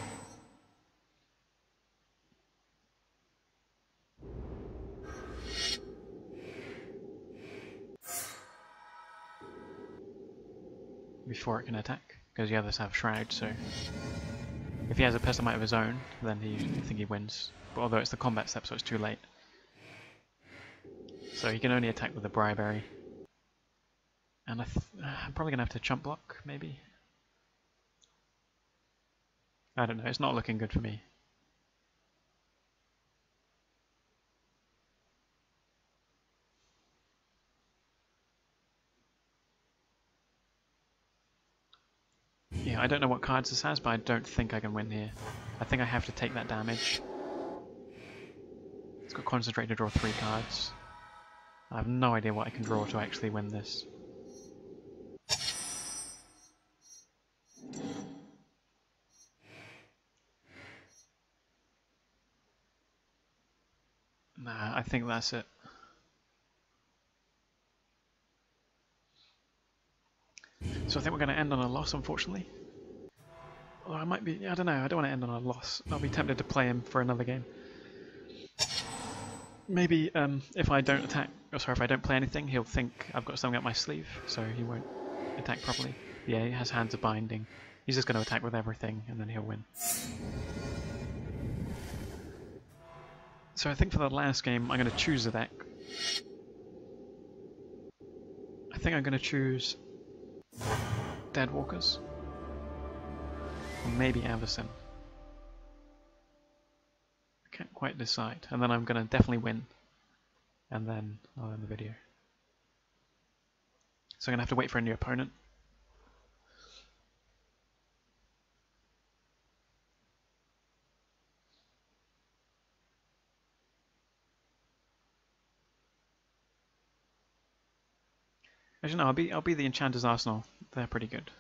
before it can attack. because the others have Shroud, so if he has a Pestermite of his own, then he I think he wins. But although it's the combat step, so it's too late. So he can only attack with the Briarberry. And I am uh, probably going to have to chump block, maybe? I don't know, it's not looking good for me. Yeah, I don't know what cards this has, but I don't think I can win here. I think I have to take that damage. It's got concentrate to draw three cards. I have no idea what I can draw to actually win this. I think that's it. So I think we're going to end on a loss, unfortunately. Or I might be, I don't know, I don't want to end on a loss. I'll be tempted to play him for another game. Maybe um, if I don't attack, or sorry, if I don't play anything, he'll think I've got something up my sleeve, so he won't attack properly. Yeah, he has Hands of Binding. He's just going to attack with everything, and then he'll win. So I think for the last game, I'm going to choose deck. I think I'm going to choose Deadwalkers. Or maybe Avacyn. I can't quite decide. And then I'm going to definitely win. And then I'll end the video. So I'm going to have to wait for a new opponent. Actually, no, I'll be I'll be the Enchanters Arsenal. They're pretty good.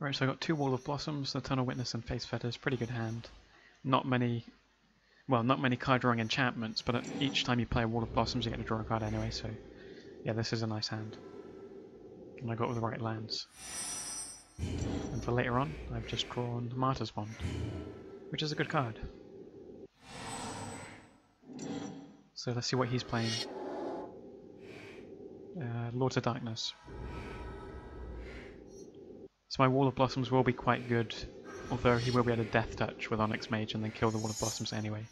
Right, so I got two Wall of Blossoms, Eternal Witness and Faith's Fetters, pretty good hand. Not many well, not many card drawing enchantments, but each time you play a Wall of Blossoms you get to draw a card anyway, so yeah, this is a nice hand. And I got with the right lands. And for later on, I've just drawn the Martyr's Bond, which is a good card. So let's see what he's playing. Uh, Lords of Darkness. So my Wall of Blossoms will be quite good, although he will be able to Death Touch with Onyx Mage and then kill the Wall of Blossoms anyway.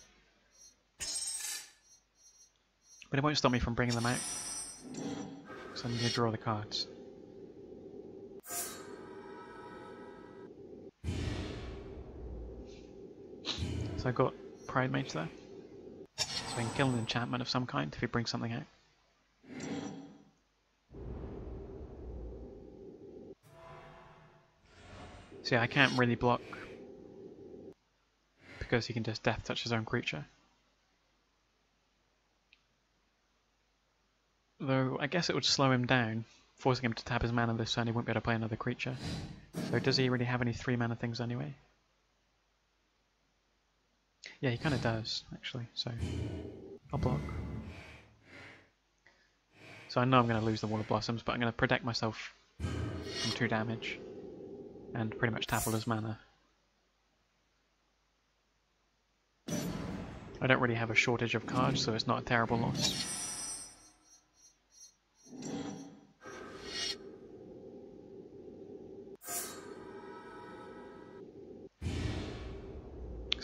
But it won't stop me from bringing them out. So I need to draw the cards. So I've got Pride Mage there. So I can kill an enchantment of some kind if he brings something out. See, I can't really block because he can just death touch his own creature. Though I guess it would slow him down, forcing him to tap his mana this turn he won't be able to play another creature. So does he really have any 3 mana things anyway? Yeah, he kind of does, actually, so I'll block. So I know I'm going to lose the Wall of Blossoms, but I'm going to protect myself from 2 damage and pretty much tap all his mana. I don't really have a shortage of cards, so it's not a terrible loss.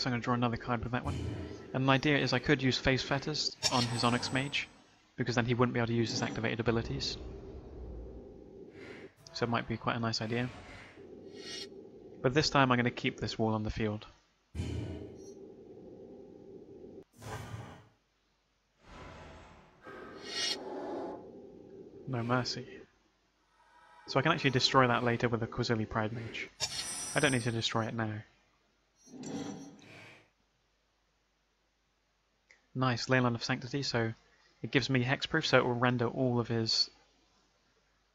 So I'm going to draw another card with that one. And my idea is I could use Faith's Fetters on his Onyx Mage, because then he wouldn't be able to use his activated abilities. So it might be quite a nice idea. But this time I'm going to keep this wall on the field. No mercy. So I can actually destroy that later with a Qasali Pridemage. I don't need to destroy it now. Nice, Leyline of Sanctity, so it gives me hexproof, so it will render all of his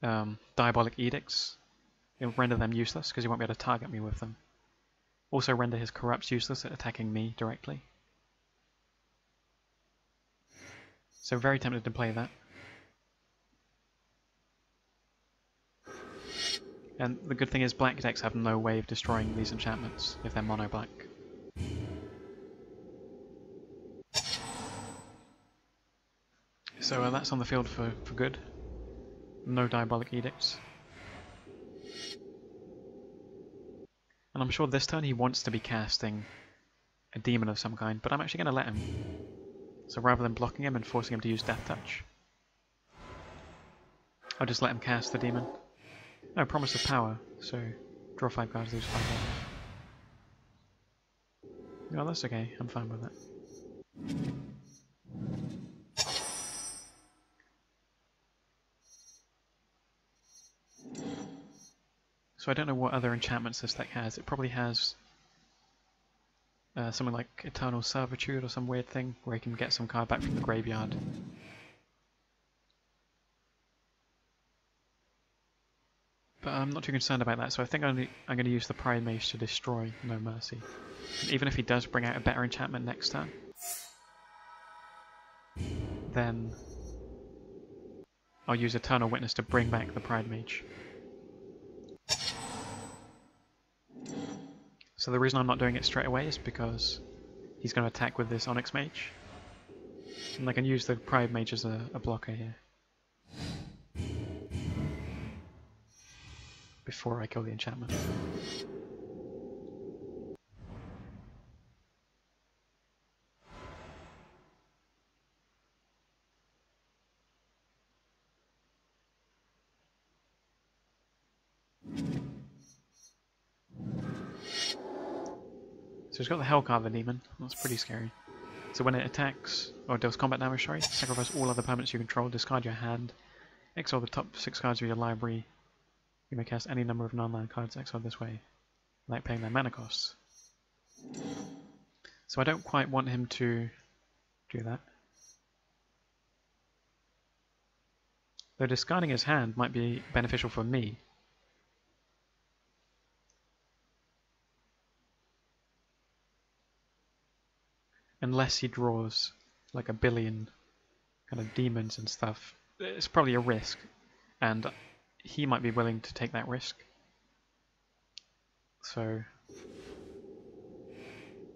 um, Diabolic Edicts. It will render them useless, because he won't be able to target me with them. Also render his Corrupts useless at attacking me directly. So very tempted to play that. And the good thing is black decks have no way of destroying these enchantments if they're mono black. So uh, that's on the field for, for good. No Diabolic Edicts. And I'm sure this turn he wants to be casting a demon of some kind, but I'm actually going to let him. So rather than blocking him and forcing him to use Death Touch, I'll just let him cast the demon. No, Promise of Power, so draw 5 cards, lose 5 cards. No, that's okay, I'm fine with that. So I don't know what other enchantments this deck has. It probably has uh, something like Eternal Servitude or some weird thing where he can get some card back from the graveyard. But I'm not too concerned about that, so I think I'm, going to use the Pride Mage to destroy No Mercy. Even if he does bring out a better enchantment next turn, then I'll use Eternal Witness to bring back the Pridemage. So the reason I'm not doing it straight away is because he's going to attack with this Onyx Mage. And I can use the Pride Mage as a, a blocker here. Before I kill the enchantment. He's got the Hellcarver Demon, that's pretty scary. So when it attacks, oh, or deals combat damage, sorry, sacrifice all other permanents you control, discard your hand, exile the top 6 cards of your library, you may cast any number of non-land cards exiled this way, like paying their mana costs. So I don't quite want him to do that. Though discarding his hand might be beneficial for me, unless he draws like a billion kind of demons and stuff, it's probably a risk, and he might be willing to take that risk. So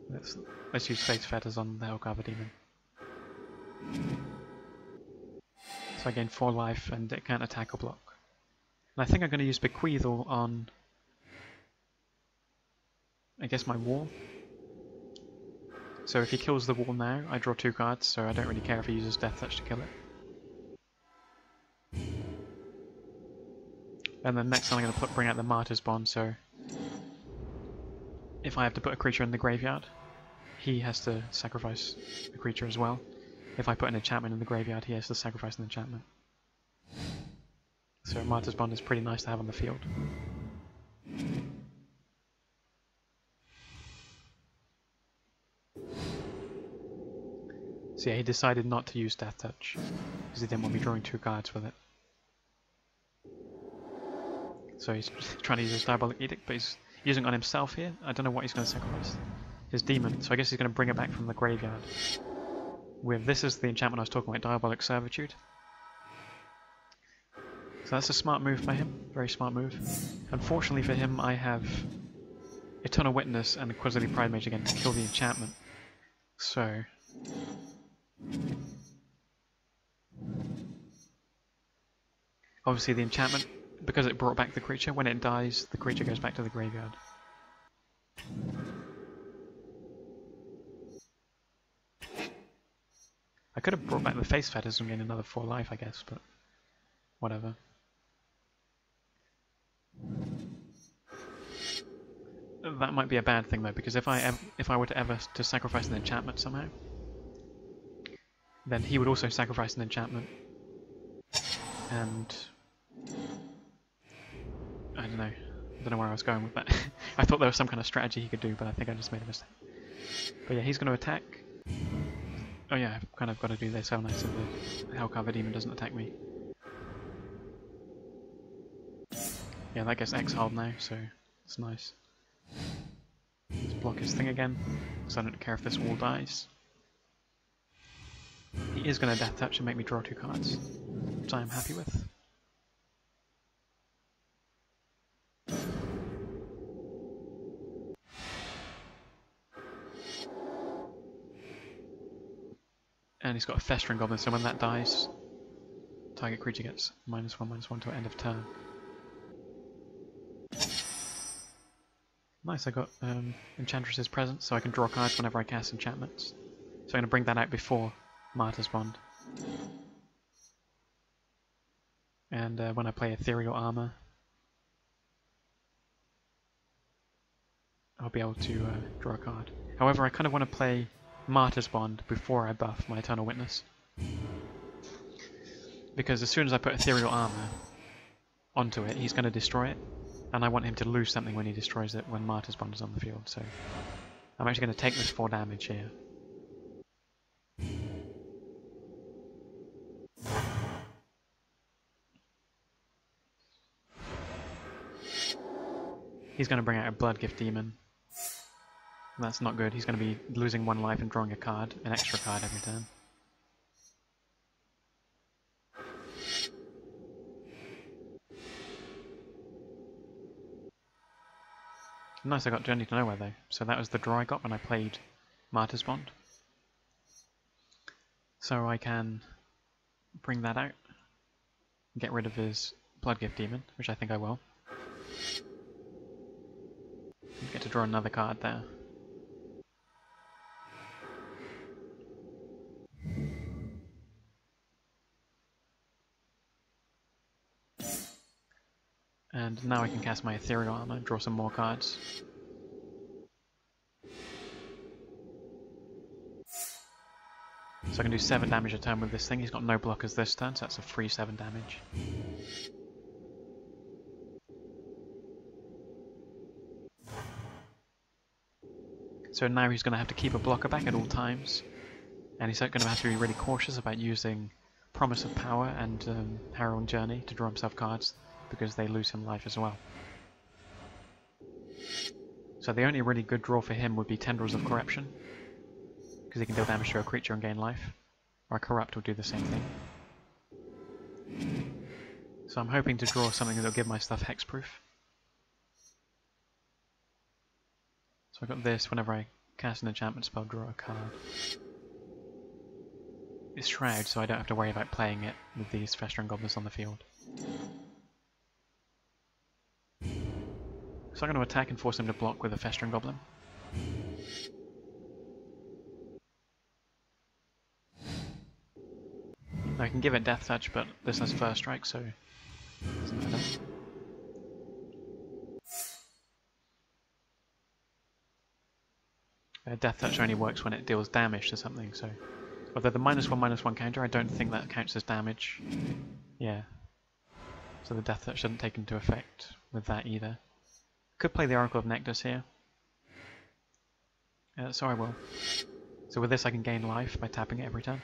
let's let's use Faith's Fetters on the Hellcarver Demon. So I gain 4 life and it can't attack or block. And I think I'm going to use Bequeathal on I guess my wall. So if he kills the wall now, I draw two cards, so I don't really care if he uses Death Touch to kill it. And then next time I'm going to put, bring out the Martyr's Bond, so if I have to put a creature in the graveyard, he has to sacrifice a creature as well. If I put an enchantment in the graveyard, he has to sacrifice an enchantment. So Martyr's Bond is pretty nice to have on the field. So yeah, he decided not to use Death Touch, because he didn't want me drawing two cards with it. So he's trying to use his Diabolic Edict, but he's using it on himself here. I don't know what he's going to sacrifice. His Demon, so I guess he's going to bring it back from the graveyard. With this is the enchantment I was talking about, Diabolic Servitude. So that's a smart move by him, very smart move. Unfortunately for him, I have Eternal Witness and Inquisitive Pride Mage again to kill the enchantment. So, Obviously the enchantment, because it brought back the creature, when it dies, the creature goes back to the graveyard. I could have brought back the Faith's Fetters and gained another 4 life, I guess, but whatever. That might be a bad thing though, because if I if I were to ever to sacrifice an enchantment somehow, then he would also sacrifice an enchantment. And I don't know. I don't know where I was going with that. I thought there was some kind of strategy he could do, but I think I just made a mistake. But yeah, he's going to attack. Oh yeah, I've kind of got to do this, haven't I, so the Hellcarver Demon doesn't attack me. Yeah, that gets exiled now, so it's nice. Let's block his thing again, because I don't care if this wall dies. He is going to death touch and make me draw two cards, which I am happy with. And he's got a Festering Goblin, so when that dies, target creature gets minus one, minus one to end of turn. Nice, I got um, Enchantress's Presence, so I can draw cards whenever I cast enchantments. So I'm going to bring that out before Martyr's Bond. And uh, when I play Ethereal Armor, I'll be able to uh, draw a card. However, I kind of want to play Martyr's Bond before I buff my Eternal Witness. Because as soon as I put Ethereal Armor onto it, he's going to destroy it. And I want him to lose something when he destroys it when Martyr's Bond is on the field, so... I'm actually going to take this 4 damage here. He's going to bring out a Bloodgift Demon. That's not good. He's going to be losing one life and drawing a card, an extra card every turn. Nice, I got Journey to Nowhere though. So that was the draw I got when I played Martyr's Bond. So I can bring that out, get rid of his Bloodgift Demon, which I think I will. Get to draw another card there. And now I can cast my Ethereal Armor and draw some more cards. So I can do 7 damage a turn with this thing. He's got no blockers this turn, so that's a free 7 damage. So now he's going to have to keep a blocker back at all times. And he's going to have to be really cautious about using Promise of Power and um, Harrowing Journey to draw himself cards because they lose him life as well. So the only really good draw for him would be Tendrils of Corruption, because he can deal damage to a creature and gain life, or Corrupt will do the same thing. So I'm hoping to draw something that'll give my stuff hexproof. So I got this whenever I cast an enchantment spell, draw a card. It's Shroud, so I don't have to worry about playing it with these Festering Goblins on the field. So I'm going to attack and force him to block with a Festering Goblin. I can give it Death Touch, but this has First Strike, so doesn't. Uh, Death Touch only works when it deals damage to something, so... Although the minus one minus one counter, I don't think that counts as damage. Yeah. So the Death Touch doesn't take into effect with that either. Could play the Oracle of Nectars here. Uh, so I will. So with this I can gain life by tapping it every turn.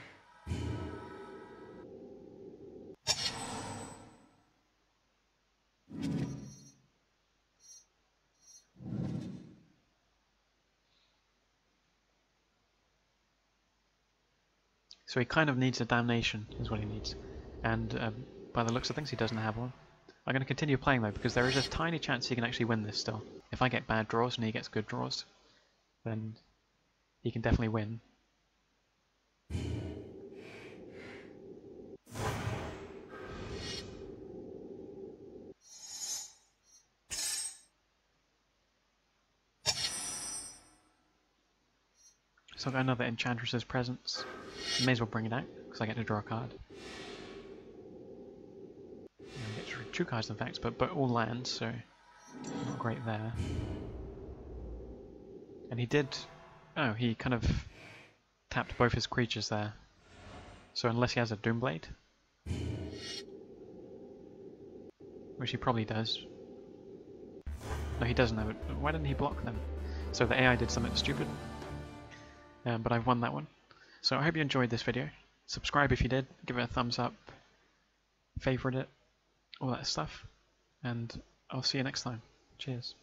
So he kind of needs a damnation, is what he needs. And um, by the looks of things, he doesn't have one. I'm going to continue playing though because there is a tiny chance he can actually win this still. If I get bad draws and he gets good draws, then he can definitely win. So I've got another Enchantress's Presence. May as well bring it out, because I get to draw a card. Get two cards in fact, but, but all lands, so not great there. And he did... Oh, he kind of tapped both his creatures there. So unless he has a Doomblade, which he probably does. No, he doesn't have it. Why didn't he block them? So the AI did something stupid. Um, but I've won that one. So I hope you enjoyed this video. Subscribe if you did, give it a thumbs up, favorite it, all that stuff. And I'll see you next time. Cheers.